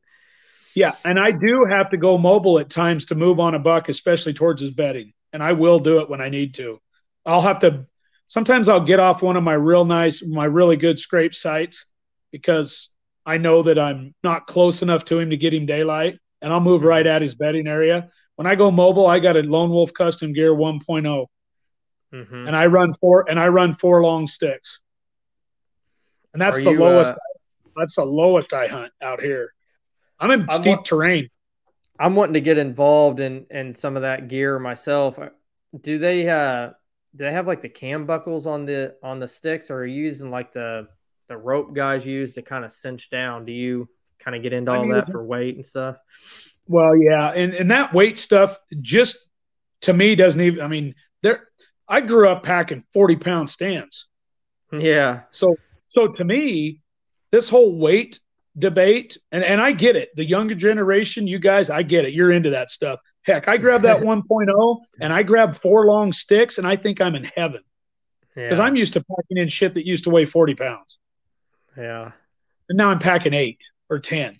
Speaker 2: Yeah and I do have to go mobile at times to move on a buck especially towards his bedding and I will do it when I need to. I'll have to sometimes I'll get off one of my real nice my really good scrape sites because I know that I'm not close enough to him to get him daylight, and I'll move right at his bedding area. When I go mobile, I got a Lone Wolf Custom Gear 1.0, mm-hmm. and I run four and I run four long sticks, and that's Are the you, lowest. Uh, that's the lowest I hunt out here. I'm in I'm steep wa- terrain.
Speaker 1: I'm wanting to get involved in in some of that gear myself. Do they uh do they have like the cam buckles on the on the sticks, or are you using like the the rope guys use to kind of cinch down. Do you kind of get into all I mean, that for weight and stuff?
Speaker 2: Well, yeah, and and that weight stuff just to me doesn't even. I mean, there. I grew up packing forty pound stands.
Speaker 1: Yeah.
Speaker 2: So so to me, this whole weight debate, and and I get it. The younger generation, you guys, I get it. You're into that stuff. Heck, I grab that 1.0 and I grab four long sticks, and I think I'm in heaven because yeah. I'm used to packing in shit that used to weigh 40 pounds.
Speaker 1: Yeah.
Speaker 2: And now I'm packing eight or 10.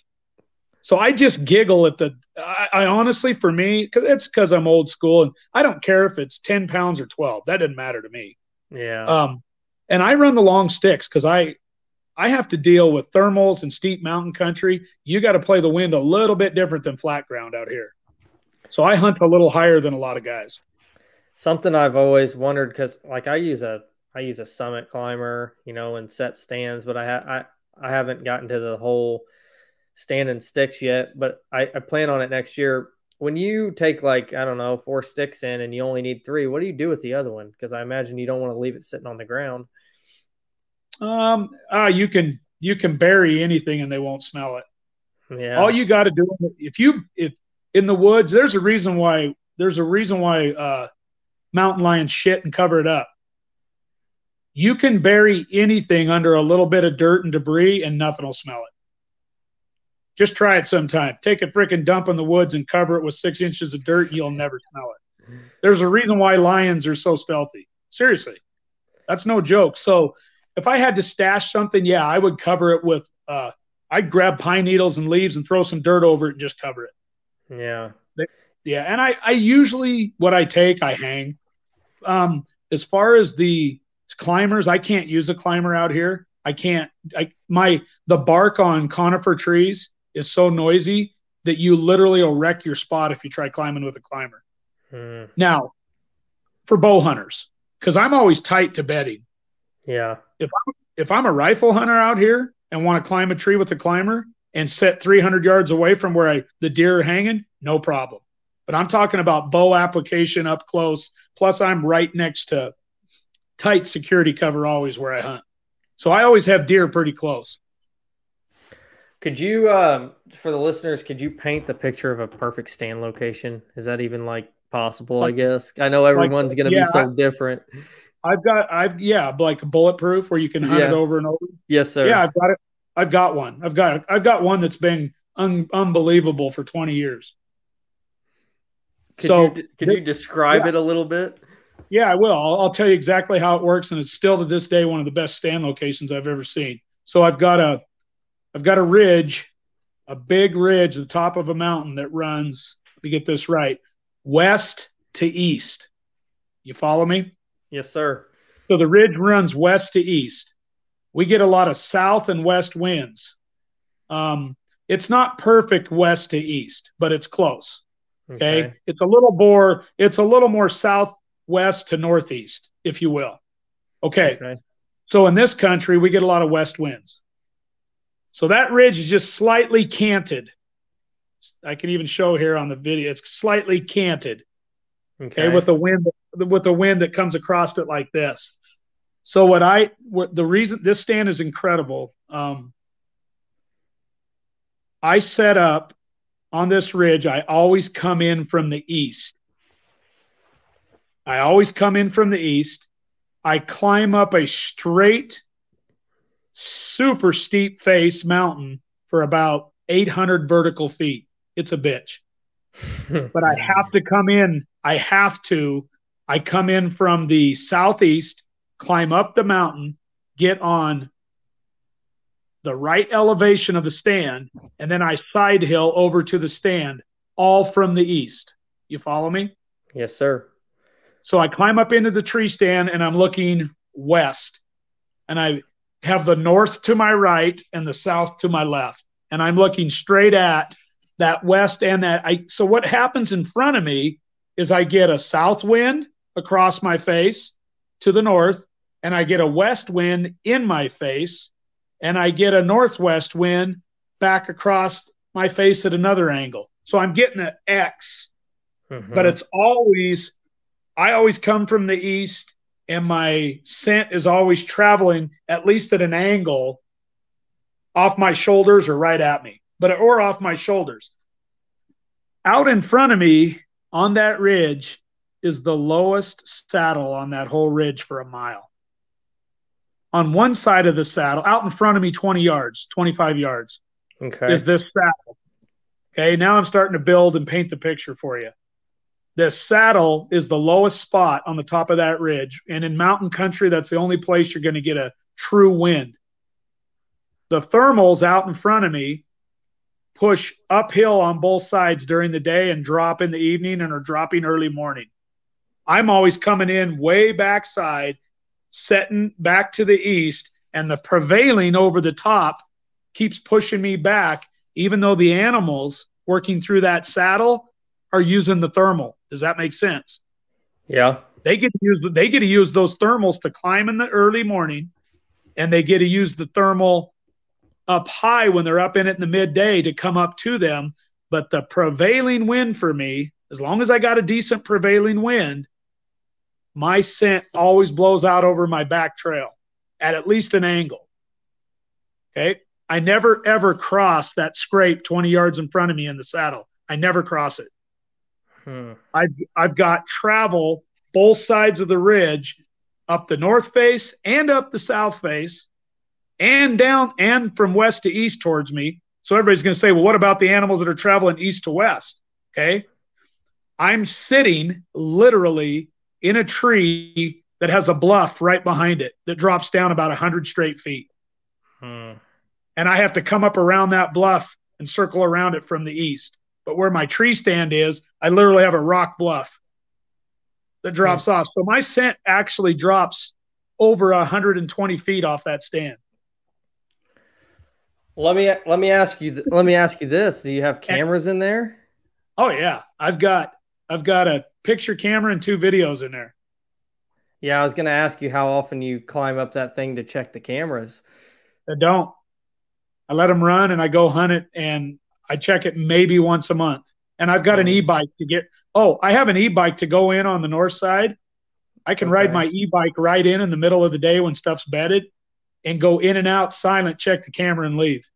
Speaker 2: So I just giggle at the, I, I honestly, for me, cause it's because I'm old school and I don't care if it's 10 pounds or 12. That doesn't matter to me.
Speaker 1: Yeah.
Speaker 2: Um, and I run the long sticks because I, I have to deal with thermals and steep mountain country. You got to play the wind a little bit different than flat ground out here. So I hunt a little higher than a lot of guys.
Speaker 1: Something I've always wondered because, like, I use a I use a summit climber, you know, and set stands, but I ha- I I haven't gotten to the whole standing sticks yet, but I, I plan on it next year. When you take like I don't know four sticks in and you only need three, what do you do with the other one? Because I imagine you don't want to leave it sitting on the ground.
Speaker 2: Um, uh, you can you can bury anything and they won't smell it.
Speaker 1: Yeah.
Speaker 2: All you got to do if you if in the woods, there's a reason why there's a reason why uh, mountain lions shit and cover it up you can bury anything under a little bit of dirt and debris and nothing will smell it. Just try it sometime. Take a freaking dump in the woods and cover it with six inches of dirt, and you'll never smell it. There's a reason why lions are so stealthy. Seriously, that's no joke. So if I had to stash something, yeah, I would cover it with. Uh, I'd grab pine needles and leaves and throw some dirt over it and just cover it.
Speaker 1: Yeah.
Speaker 2: Yeah, and I, I usually what I take I hang. Um, as far as the climbers, I can't use a climber out here. I can't. I my the bark on conifer trees is so noisy that you literally will wreck your spot if you try climbing with a climber. Hmm. Now, for bow hunters, because I'm always tight to bedding.
Speaker 1: Yeah.
Speaker 2: If I'm, if I'm a rifle hunter out here and want to climb a tree with a climber and set 300 yards away from where I the deer are hanging, no problem. But I'm talking about bow application up close. Plus, I'm right next to tight security cover always where I hunt. So I always have deer pretty close.
Speaker 1: Could you, um, for the listeners, could you paint the picture of a perfect stand location? Is that even like possible? Like, I guess I know everyone's like, going to yeah, be so different.
Speaker 2: I've got, I've yeah, like bulletproof where you can hunt yeah. it over and over.
Speaker 1: Yes, sir.
Speaker 2: Yeah, I've got it. I've got one. I've got, I've got one that's been un- unbelievable for 20 years.
Speaker 1: Could so, you, could you describe yeah. it a little bit?
Speaker 2: Yeah, I will. I'll, I'll, tell you exactly how it works, and it's still to this day one of the best stand locations I've ever seen. So I've got a, I've got a ridge, a big ridge, the top of a mountain that runs. To get this right, west to east. You follow me?
Speaker 1: Yes, sir.
Speaker 2: So the ridge runs west to east. We get a lot of south and west winds. Um, it's not perfect west to east, but it's close. Okay? okay. It's a little more it's a little more southwest to northeast, if you will. Okay. okay. So in this country, we get a lot of west winds. So that ridge is just slightly canted. I can even show here on the video. It's slightly canted. Okay, okay with the wind with the wind that comes across it like this. So what I what the reason this stand is incredible. Um, I set up on this ridge, I always come in from the east. I always come in from the east. I climb up a straight, super steep face mountain for about 800 vertical feet. It's a bitch. but I have to come in. I have to. I come in from the southeast, climb up the mountain, get on the right elevation of the stand, and then I side hill over to the stand, all from the east. You follow me?
Speaker 1: Yes, sir.
Speaker 2: So I climb up into the tree stand and I'm looking west. And I have the north to my right and the south to my left. And I'm looking straight at that west and that I so what happens in front of me is I get a south wind across my face to the north, and I get a west wind in my face and I get a northwest wind back across my face at another angle. So I'm getting an X, mm-hmm. but it's always, I always come from the east and my scent is always traveling at least at an angle off my shoulders or right at me, but or off my shoulders. Out in front of me on that ridge is the lowest saddle on that whole ridge for a mile on one side of the saddle, out in front of me, 20 yards, 25 yards, okay. is this saddle. Okay, now I'm starting to build and paint the picture for you. This saddle is the lowest spot on the top of that ridge. And in mountain country, that's the only place you're going to get a true wind. The thermals out in front of me push uphill on both sides during the day and drop in the evening and are dropping early morning. I'm always coming in way backside setting back to the east, and the prevailing over the top keeps pushing me back, even though the animals working through that saddle are using the thermal. Does that make sense?
Speaker 1: Yeah.
Speaker 2: They get to use they get to use those thermals to climb in the early morning, and they get to use the thermal up high when they're up in it in the midday to come up to them. But the prevailing wind for me, as long as I got a decent prevailing wind, my scent always blows out over my back trail at at least an angle. Okay. I never ever cross that scrape 20 yards in front of me in the saddle. I never cross it. Hmm. I've, I've got travel both sides of the ridge up the north face and up the south face and down and from west to east towards me. So everybody's going to say, well, what about the animals that are traveling east to west? Okay. I'm sitting literally in a tree that has a bluff right behind it that drops down about a 100 straight feet. Hmm. And I have to come up around that bluff and circle around it from the east. But where my tree stand is, I literally have a rock bluff that drops off. So my scent actually drops over 120 feet off that stand.
Speaker 1: Let me let me ask you let me ask you this: Do you have cameras in there?
Speaker 2: Oh yeah, I've got I've got a picture camera and two videos in there.
Speaker 1: Yeah, I was going to ask you how often you climb up that thing to check the cameras.
Speaker 2: I don't. I let them run and I go hunt it and I check it maybe once a month. And I've got an mm-hmm. e-bike to get. Oh, I have an e-bike to go in on the north side. I can okay. ride my e-bike right in in the middle of the day when stuff's bedded and go in and out silent, check the camera and leave.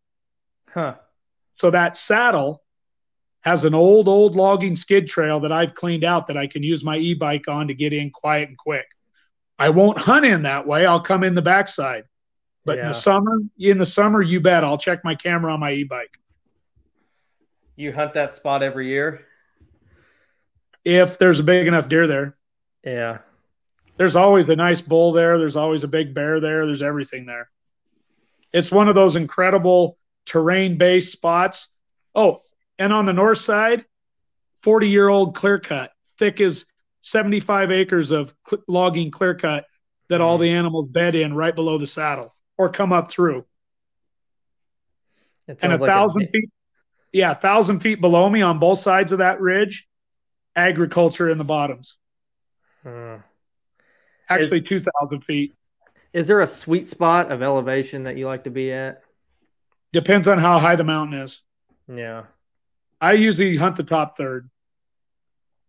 Speaker 1: Huh.
Speaker 2: So that saddle has an old, old logging skid trail that I've cleaned out that I can use my e bike on to get in quiet and quick. I won't hunt in that way. I'll come in the backside. But yeah. in the summer, in the summer, you bet I'll check my camera on my e bike.
Speaker 1: You hunt that spot every year?
Speaker 2: If there's a big enough deer there.
Speaker 1: Yeah.
Speaker 2: There's always a nice bull there. There's always a big bear there. There's everything there. It's one of those incredible terrain based spots. Oh, and on the north side, 40 year old clear cut, thick as 75 acres of cl- logging clear cut that all mm-hmm. the animals bed in right below the saddle or come up through. And a like thousand a... feet, yeah, a thousand feet below me on both sides of that ridge, agriculture in the bottoms. Hmm. Actually, is, 2,000 feet.
Speaker 1: Is there a sweet spot of elevation that you like to be at?
Speaker 2: Depends on how high the mountain is.
Speaker 1: Yeah.
Speaker 2: I usually hunt the top third,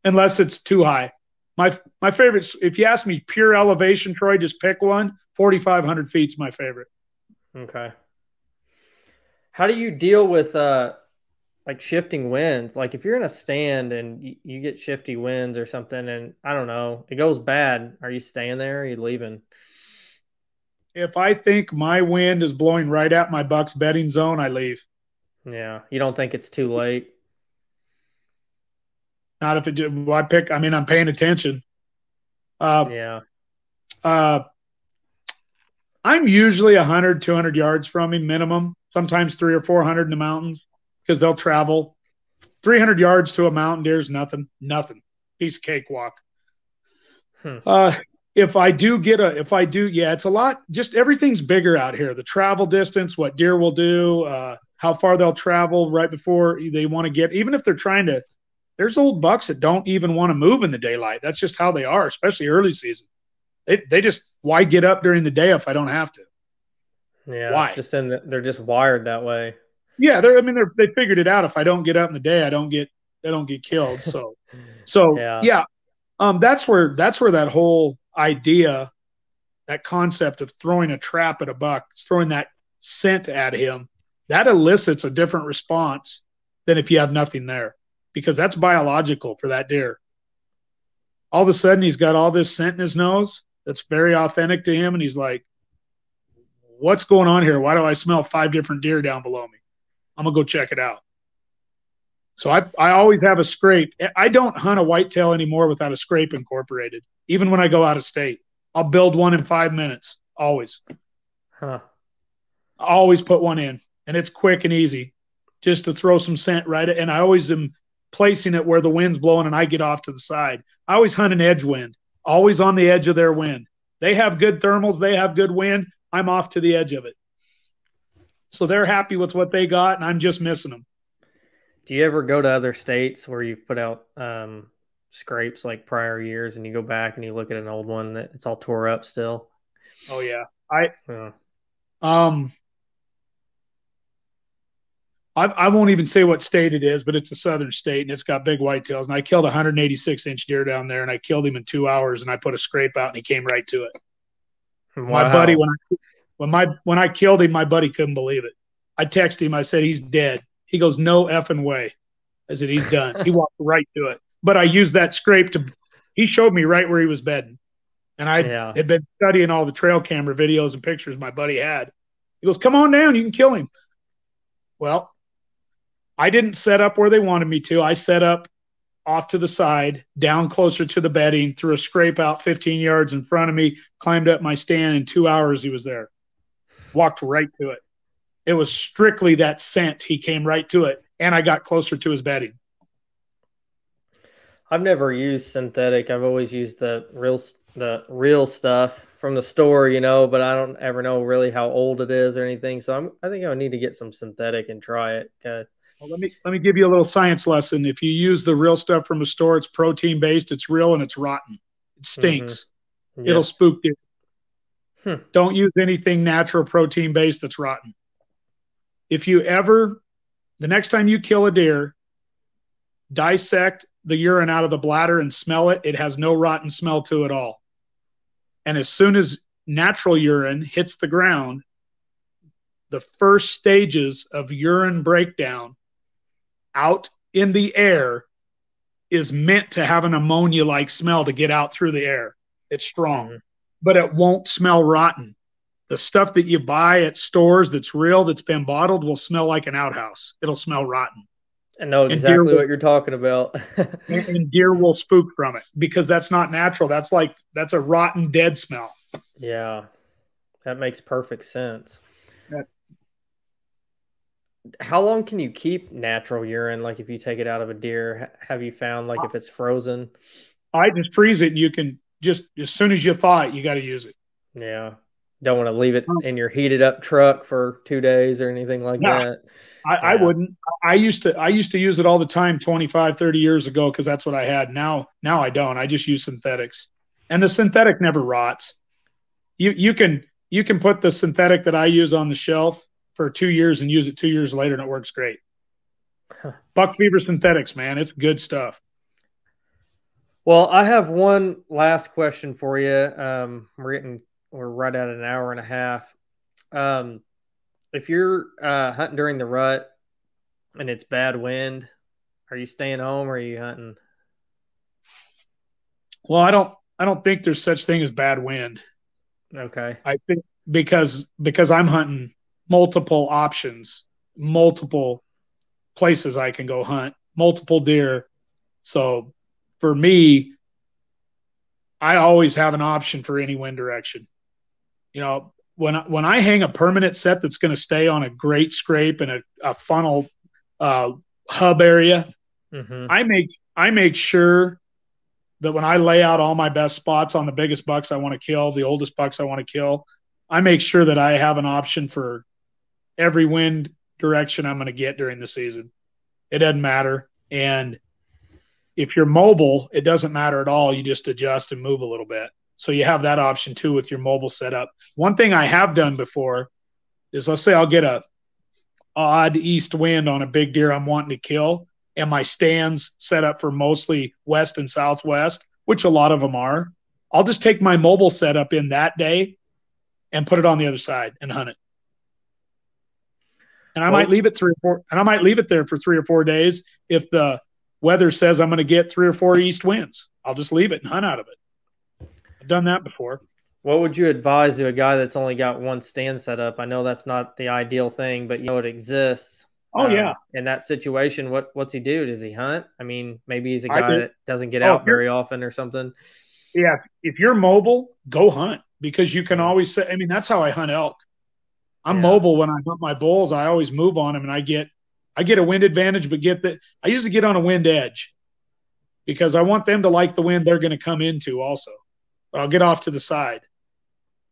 Speaker 2: unless it's too high. My my favorite, if you ask me pure elevation, Troy, just pick one. Forty five hundred feet's my favorite.
Speaker 1: Okay. How do you deal with uh like shifting winds? Like if you're in a stand and you, you get shifty winds or something, and I don't know, it goes bad. Are you staying there? Or are you leaving?
Speaker 2: If I think my wind is blowing right at my buck's bedding zone, I leave.
Speaker 1: Yeah, you don't think it's too late?
Speaker 2: Not if it. Well, I pick. I mean, I'm paying attention.
Speaker 1: Uh, yeah.
Speaker 2: Uh, I'm usually 100, 200 yards from him minimum. Sometimes three or 400 in the mountains because they'll travel 300 yards to a mountain deer is nothing. Nothing. Piece of cakewalk. Hmm. Uh, if I do get a, if I do, yeah, it's a lot. Just everything's bigger out here. The travel distance, what deer will do, uh, how far they'll travel right before they want to get, even if they're trying to there's old bucks that don't even want to move in the daylight. That's just how they are, especially early season. They they just why get up during the day if I don't have to?
Speaker 1: Yeah, why? Just in the, they're just wired that way.
Speaker 2: Yeah, they're. I mean, they're they figured it out. If I don't get up in the day, I don't get I don't get killed. So, so yeah. yeah, um, that's where that's where that whole idea, that concept of throwing a trap at a buck, throwing that scent at him, that elicits a different response than if you have nothing there because that's biological for that deer. All of a sudden, he's got all this scent in his nose that's very authentic to him, and he's like, "What's going on here? Why do I smell five different deer down below me? I'm gonna go check it out." So I, I always have a scrape. I don't hunt a whitetail anymore without a scrape incorporated. Even when I go out of state, I'll build one in five minutes. Always.
Speaker 1: Huh.
Speaker 2: I always put one in, and it's quick and easy, just to throw some scent right. And I always am placing it where the wind's blowing and I get off to the side. I always hunt an edge wind, always on the edge of their wind. They have good thermals, they have good wind. I'm off to the edge of it. So they're happy with what they got, and I'm just missing them.
Speaker 1: Do you ever go to other states where you've put out um, scrapes like prior years, and you go back and you look at an old one that it's all tore up still?
Speaker 2: Oh yeah, I yeah. um I, I, won't even say what state it is, but it's a southern state and it's got big whitetails. And I killed a 186 inch deer down there, and I killed him in two hours. And I put a scrape out, and he came right to it. Wow. My buddy, when I when my when I killed him, my buddy couldn't believe it. I texted him. I said he's dead. He goes, "No effing way." I said he's done. he walked right to it. But I used that scrape to. He showed me right where he was bedding, and I yeah. had been studying all the trail camera videos and pictures my buddy had. He goes, "Come on down, you can kill him." Well, I didn't set up where they wanted me to. I set up off to the side, down closer to the bedding, threw a scrape out 15 yards in front of me, climbed up my stand. In two hours, he was there. Walked right to it. It was strictly that scent. He came right to it, and I got closer to his bedding.
Speaker 1: I've never used synthetic. I've always used the real the real stuff from the store, you know, but I don't ever know really how old it is or anything. So I'm I think I need to get some synthetic and try it.
Speaker 2: Well, let me let me give you a little science lesson. If you use the real stuff from a store, it's protein based, it's real, and it's rotten. It stinks. Mm-hmm. Yes. It'll spook you. Hmm. Don't use anything natural protein based that's rotten. If you ever, the next time you kill a deer, dissect the urine out of the bladder and smell it, it has no rotten smell to it all. And as soon as natural urine hits the ground, the first stages of urine breakdown out in the air is meant to have an ammonia like smell to get out through the air. It's strong, mm-hmm. But it won't smell rotten. The stuff that you buy at stores that's real, that's been bottled, will smell like an outhouse. It'll smell rotten.
Speaker 1: I know exactly will, what you're talking about.
Speaker 2: and, deer will spook from it because that's not natural. That's like that's a rotten dead smell.
Speaker 1: Yeah, that makes perfect sense. Yeah. How long can you keep natural urine? Like if you take it out of a deer, have you found like uh, if it's frozen?
Speaker 2: I just freeze it. and You can just as soon as you it, you got to use it.
Speaker 1: Yeah, don't want to leave it in your heated up truck for two days or anything like no. that.
Speaker 2: I, yeah. I, wouldn't. I used to I used to use it all the time 25, 30 years ago because that's what I had. Now now I don't. I just use synthetics. And the synthetic never rots. You you can you can put the synthetic that I use on the shelf for two years and use it two years later and it works great. Huh. Buck fever synthetics, man. It's good stuff.
Speaker 1: Well, I have one last question for you. Um, we're getting we're right at an hour and a half. Um, if you're uh, hunting during the rut and it's bad wind, are you staying home or are you hunting?
Speaker 2: Well, I don't. I don't think there's such thing as bad wind.
Speaker 1: Okay.
Speaker 2: I think because because I'm hunting multiple options, multiple places I can go hunt, multiple deer. So for me, I always have an option for any wind direction. You know, when when I hang a permanent set that's going to stay on a great scrape and a, a funnel uh, hub area, mm-hmm. I make I make sure that when I lay out all my best spots on the biggest bucks I want to kill, the oldest bucks I want to kill, I make sure that I have an option for every wind direction I'm going to get during the season. It doesn't matter. And if you're mobile, it doesn't matter at all. You just adjust and move a little bit. So you have that option too with your mobile setup. One thing I have done before is let's say I'll get a odd east wind on a big deer I'm wanting to kill, and my stands set up for mostly west and southwest, which a lot of them are. I'll just take my mobile setup in that day and put it on the other side and hunt it. And I well, might leave it three or four, and I might leave it there for three or four days if the weather says I'm going to get three or four east winds. I'll just leave it and hunt out of it. I've done that before.
Speaker 1: What would you advise to a guy that's only got one stand set up? I know that's not the ideal thing, but you know it exists.
Speaker 2: Oh um, yeah.
Speaker 1: In that situation, what what's he do? Does he hunt? I mean, maybe he's a guy that doesn't get oh, out very often or something.
Speaker 2: Yeah, if you're mobile, go hunt because you can always say. I mean, that's how I hunt elk. I'm yeah. mobile when I hunt my bulls. I always move on them, and I get I get a wind advantage, but get the I usually get on a wind edge because I want them to like the wind they're going to come into also. I'll get off to the side.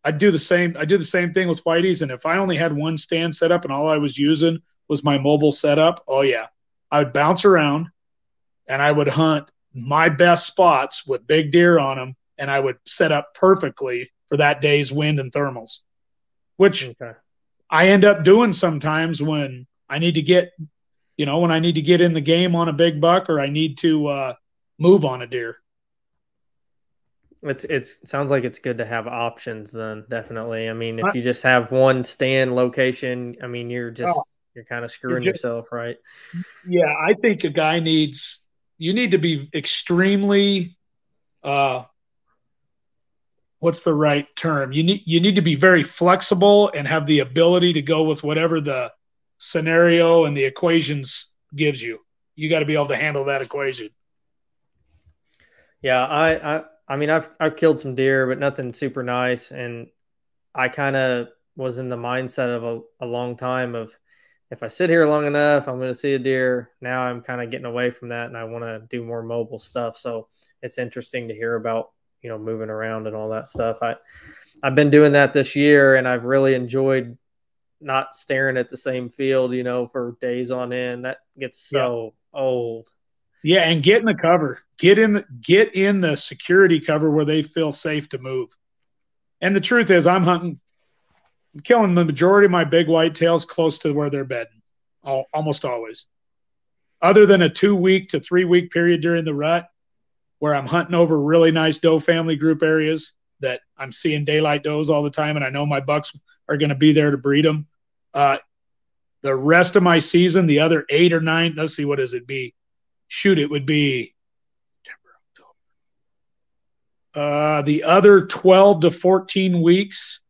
Speaker 2: I do the same. I do the same thing with whiteys. And if I only had one stand set up and all I was using was my mobile setup, oh yeah, I would bounce around and I would hunt my best spots with big deer on them, and I would set up perfectly for that day's wind and thermals, which okay. I end up doing sometimes when I need to get, you know, when I need to get in the game on a big buck or I need to uh, move on a deer.
Speaker 1: It's it's sounds like it's good to have options then definitely. I mean, if you just have one stand location, I mean, you're just oh, you're kind of screwing just, yourself, right?
Speaker 2: Yeah, I think a guy needs you need to be extremely uh what's the right term? You need you need to be very flexible and have the ability to go with whatever the scenario and the equations gives you. You got to be able to handle that equation.
Speaker 1: Yeah, I, I I mean I've I've killed some deer, but nothing super nice. And I kind of was in the mindset of a, a long time of if I sit here long enough, I'm going to see a deer. Now I'm kind of getting away from that, and I want to do more mobile stuff. So it's interesting to hear about you know moving around and all that stuff. I I've been doing that this year, and I've really enjoyed not staring at the same field, you know, for days on end. That gets so yeah. old.
Speaker 2: Yeah, and get in the cover. Get in get in the security cover where they feel safe to move. And the truth is I'm hunting I'm killing the majority of my big white tails close to where they're bedding. almost always. Other than a 2 week to 3 week period during the rut where I'm hunting over really nice doe family group areas that I'm seeing daylight does all the time and I know my bucks are going to be there to breed them. Uh, the rest of my season, the other eight or nine, let's see, what does it be? Shoot, it would be uh, the other 12 to 14 weeks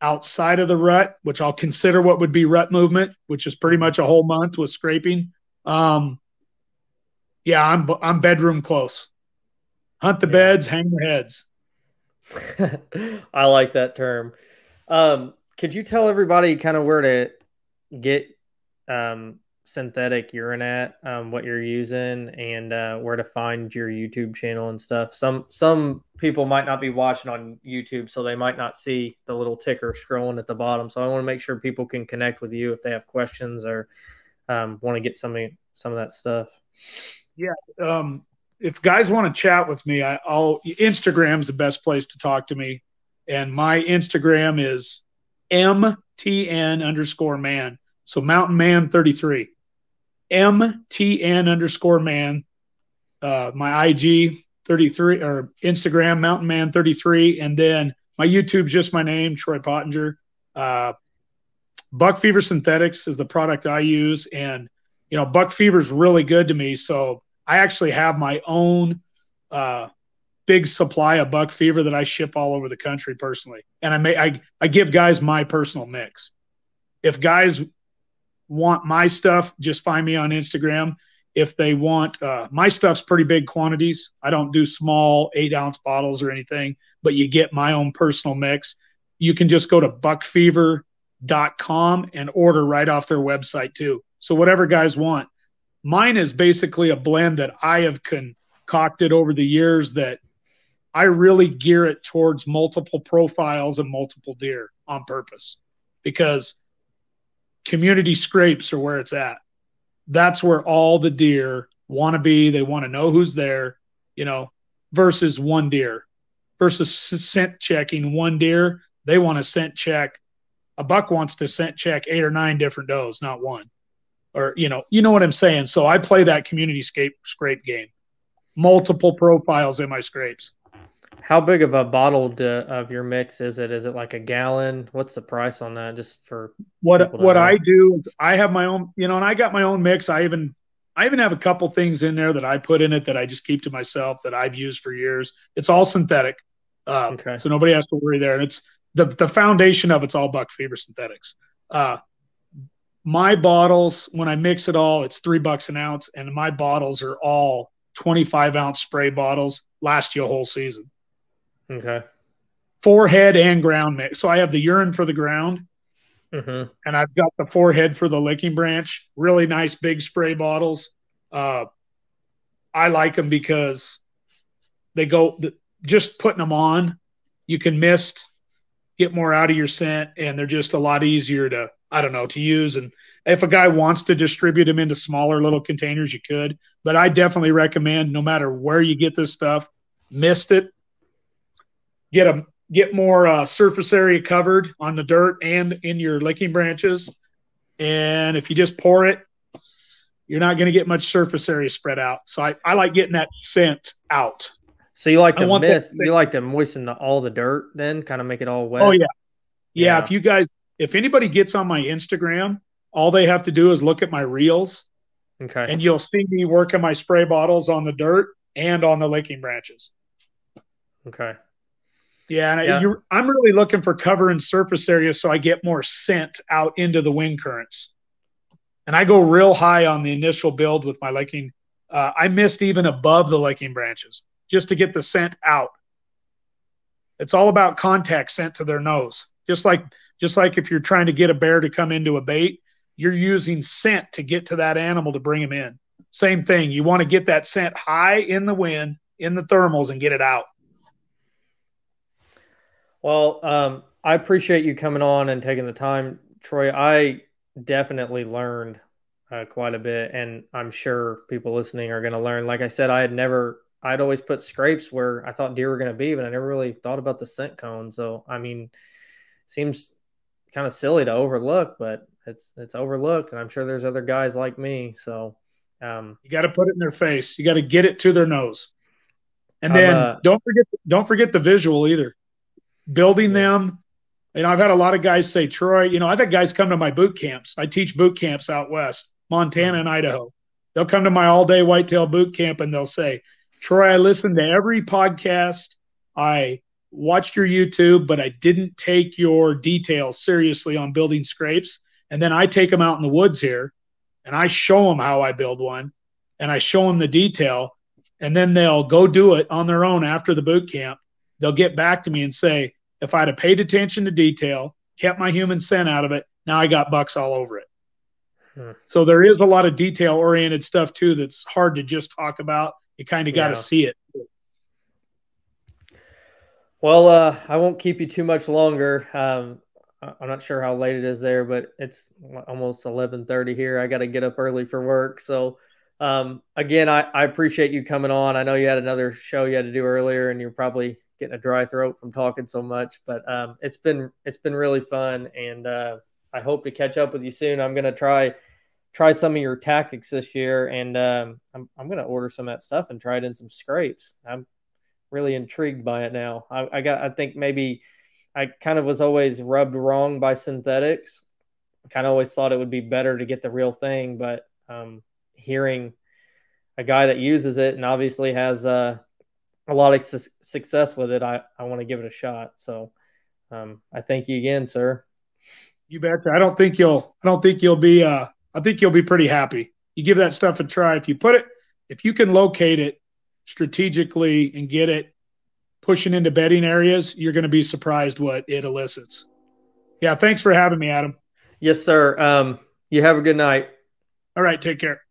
Speaker 2: outside of the rut, which I'll consider what would be rut movement, which is pretty much a whole month with scraping. Um, yeah, I'm I'm bedroom close. Hunt the beds, hang the heads.
Speaker 1: I like that term. Um, could you tell everybody kind of where to get um, synthetic Uronat, um, what you're using, and uh, where to find your YouTube channel and stuff? Some some people might not be watching on YouTube, so they might not see the little ticker scrolling at the bottom. So I want to make sure people can connect with you if they have questions or um, want to get some of, some of that stuff.
Speaker 2: Yeah, um, if guys want to chat with me, I, I'll Instagram's the best place to talk to me, and my Instagram is mtn underscore man. So Mountain Man thirty three, mtn underscore man. Uh, my IG thirty three or Instagram Mountain Man thirty three, and then my YouTube's just my name Troy Pottenger. Uh, Buck Fever Synthetics is the product I use, and you know Buck Fever's really good to me. So I actually have my own uh, big supply of buck fever that I ship all over the country personally, and I may I I give guys my personal mix. If guys want my stuff, just find me on Instagram. If they want uh, my stuff's pretty big quantities. I don't do small eight ounce bottles or anything, but you get my own personal mix. You can just go to buckfever.com and order right off their website too. So whatever guys want. Mine is basically a blend that I have concocted over the years that I really gear it towards multiple profiles and multiple deer on purpose because community scrapes are where it's at. That's where all the deer want to be. They want to know who's there, you know, versus one deer versus scent checking one deer. They want to scent check. A buck wants to scent check eight or nine different does, not one or you know, you know what I'm saying. So I play that community scape scrape game, multiple profiles in my scrapes.
Speaker 1: How big of a bottle to, of your mix is it? Is it like a gallon? What's the price on that? Just for
Speaker 2: what what know? I do, I have my own, you know, and I got my own mix. I even I even have a couple things in there that I put in it that I just keep to myself that I've used for years. It's all synthetic, uh, okay. so nobody has to worry there. And it's the the foundation of it's all buck fever synthetics. Uh, my bottles when i mix it all it's three bucks an ounce and my bottles are all 25 ounce spray bottles last you a whole season.
Speaker 1: Okay.
Speaker 2: Forehead and ground mix. So i have the urine for the ground. Mm-hmm. and i've got the forehead for the licking branch. Really nice big spray bottles. Uh, i like them because they go just putting them on you can mist get more out of your scent and they're just a lot easier to I don't know, to use. And if a guy wants to distribute them into smaller little containers, you could. But I definitely recommend, no matter where you get this stuff, mist it, get a get more uh, surface area covered on the dirt and in your licking branches. And if you just pour it, you're not going to get much surface area spread out. So I, I like getting that scent out.
Speaker 1: So you like to mist, you like to moisten the, all the dirt, then kind of make it all wet.
Speaker 2: Oh yeah. yeah, yeah. If you guys if anybody gets on my Instagram, all they have to do is look at my reels.
Speaker 1: Okay.
Speaker 2: And you'll see me working my spray bottles on the dirt and on the licking branches.
Speaker 1: Okay.
Speaker 2: Yeah, and yeah. I, am really looking for cover and surface area so I get more scent out into the wind currents. and I go real high on the initial build with my licking. Uh, I missed even above the licking branches just to get the scent out. It's all about contact scent to their nose. Just like just like if you're trying to get a bear to come into a bait, you're using scent to get to that animal to bring him in. Same thing. You want to get that scent high in the wind, in the thermals, and get it out.
Speaker 1: Well, um, I appreciate you coming on and taking the time, Troy. I definitely learned uh, quite a bit, and I'm sure people listening are going to learn. Like I said, I had never, I'd always put scrapes where I thought deer were going to be, but I never really thought about the scent cone. So, I mean, seems kind of silly to overlook, but it's it's overlooked, and I'm sure there's other guys like me. So, um,
Speaker 2: you got to put it in their face. You got to get it to their nose, and then uh, don't forget don't forget the visual either. Building yeah. them you know, I've had a lot of guys say, Troy, you know, I've had guys come to my boot camps. I teach boot camps out west, Montana and Idaho. They'll come to my all day whitetail boot camp and they'll say, Troy, I listened to every podcast. I watched your YouTube, but I didn't take your details seriously on building scrapes. And then I take them out in the woods here and I show them how I build one and I show them the detail. And then they'll go do it on their own after the boot camp. They'll get back to me and say, if I'd have paid attention to detail, kept my human scent out of it, now I got bucks all over it. Hmm. So there is a lot of detail oriented stuff too that's hard to just talk about. You kind of got to yeah. see it.
Speaker 1: Well, uh, I won't keep you too much longer. Um, I'm not sure how late it is there, but it's almost 11:30 here. I got to get up early for work. So, um, again, I, I appreciate you coming on. I know you had another show you had to do earlier, and you're probably getting a dry throat from talking so much. But um, it's been it's been really fun, and uh, I hope to catch up with you soon. I'm gonna try try some of your tactics this year, and um, I'm I'm gonna order some of that stuff and try it in some scrapes. I'm really intrigued by it now. I, I got I think maybe I kind of was always rubbed wrong by synthetics. I kind of always thought it would be better to get the real thing, but um, hearing a guy that uses it and obviously has uh, a lot of su- success with it, I, I want to give it a shot. So um, I thank you again, sir.
Speaker 2: You bet. I don't think you'll. I don't think you'll be. Uh, I think you'll be pretty happy. You give that stuff a try. If you put it, if you can locate it strategically and get it pushing into bedding areas, you're going to be surprised what it elicits. Yeah. Thanks for having me, Adam.
Speaker 1: Yes, sir. Um, you have a good night.
Speaker 2: All right. Take care.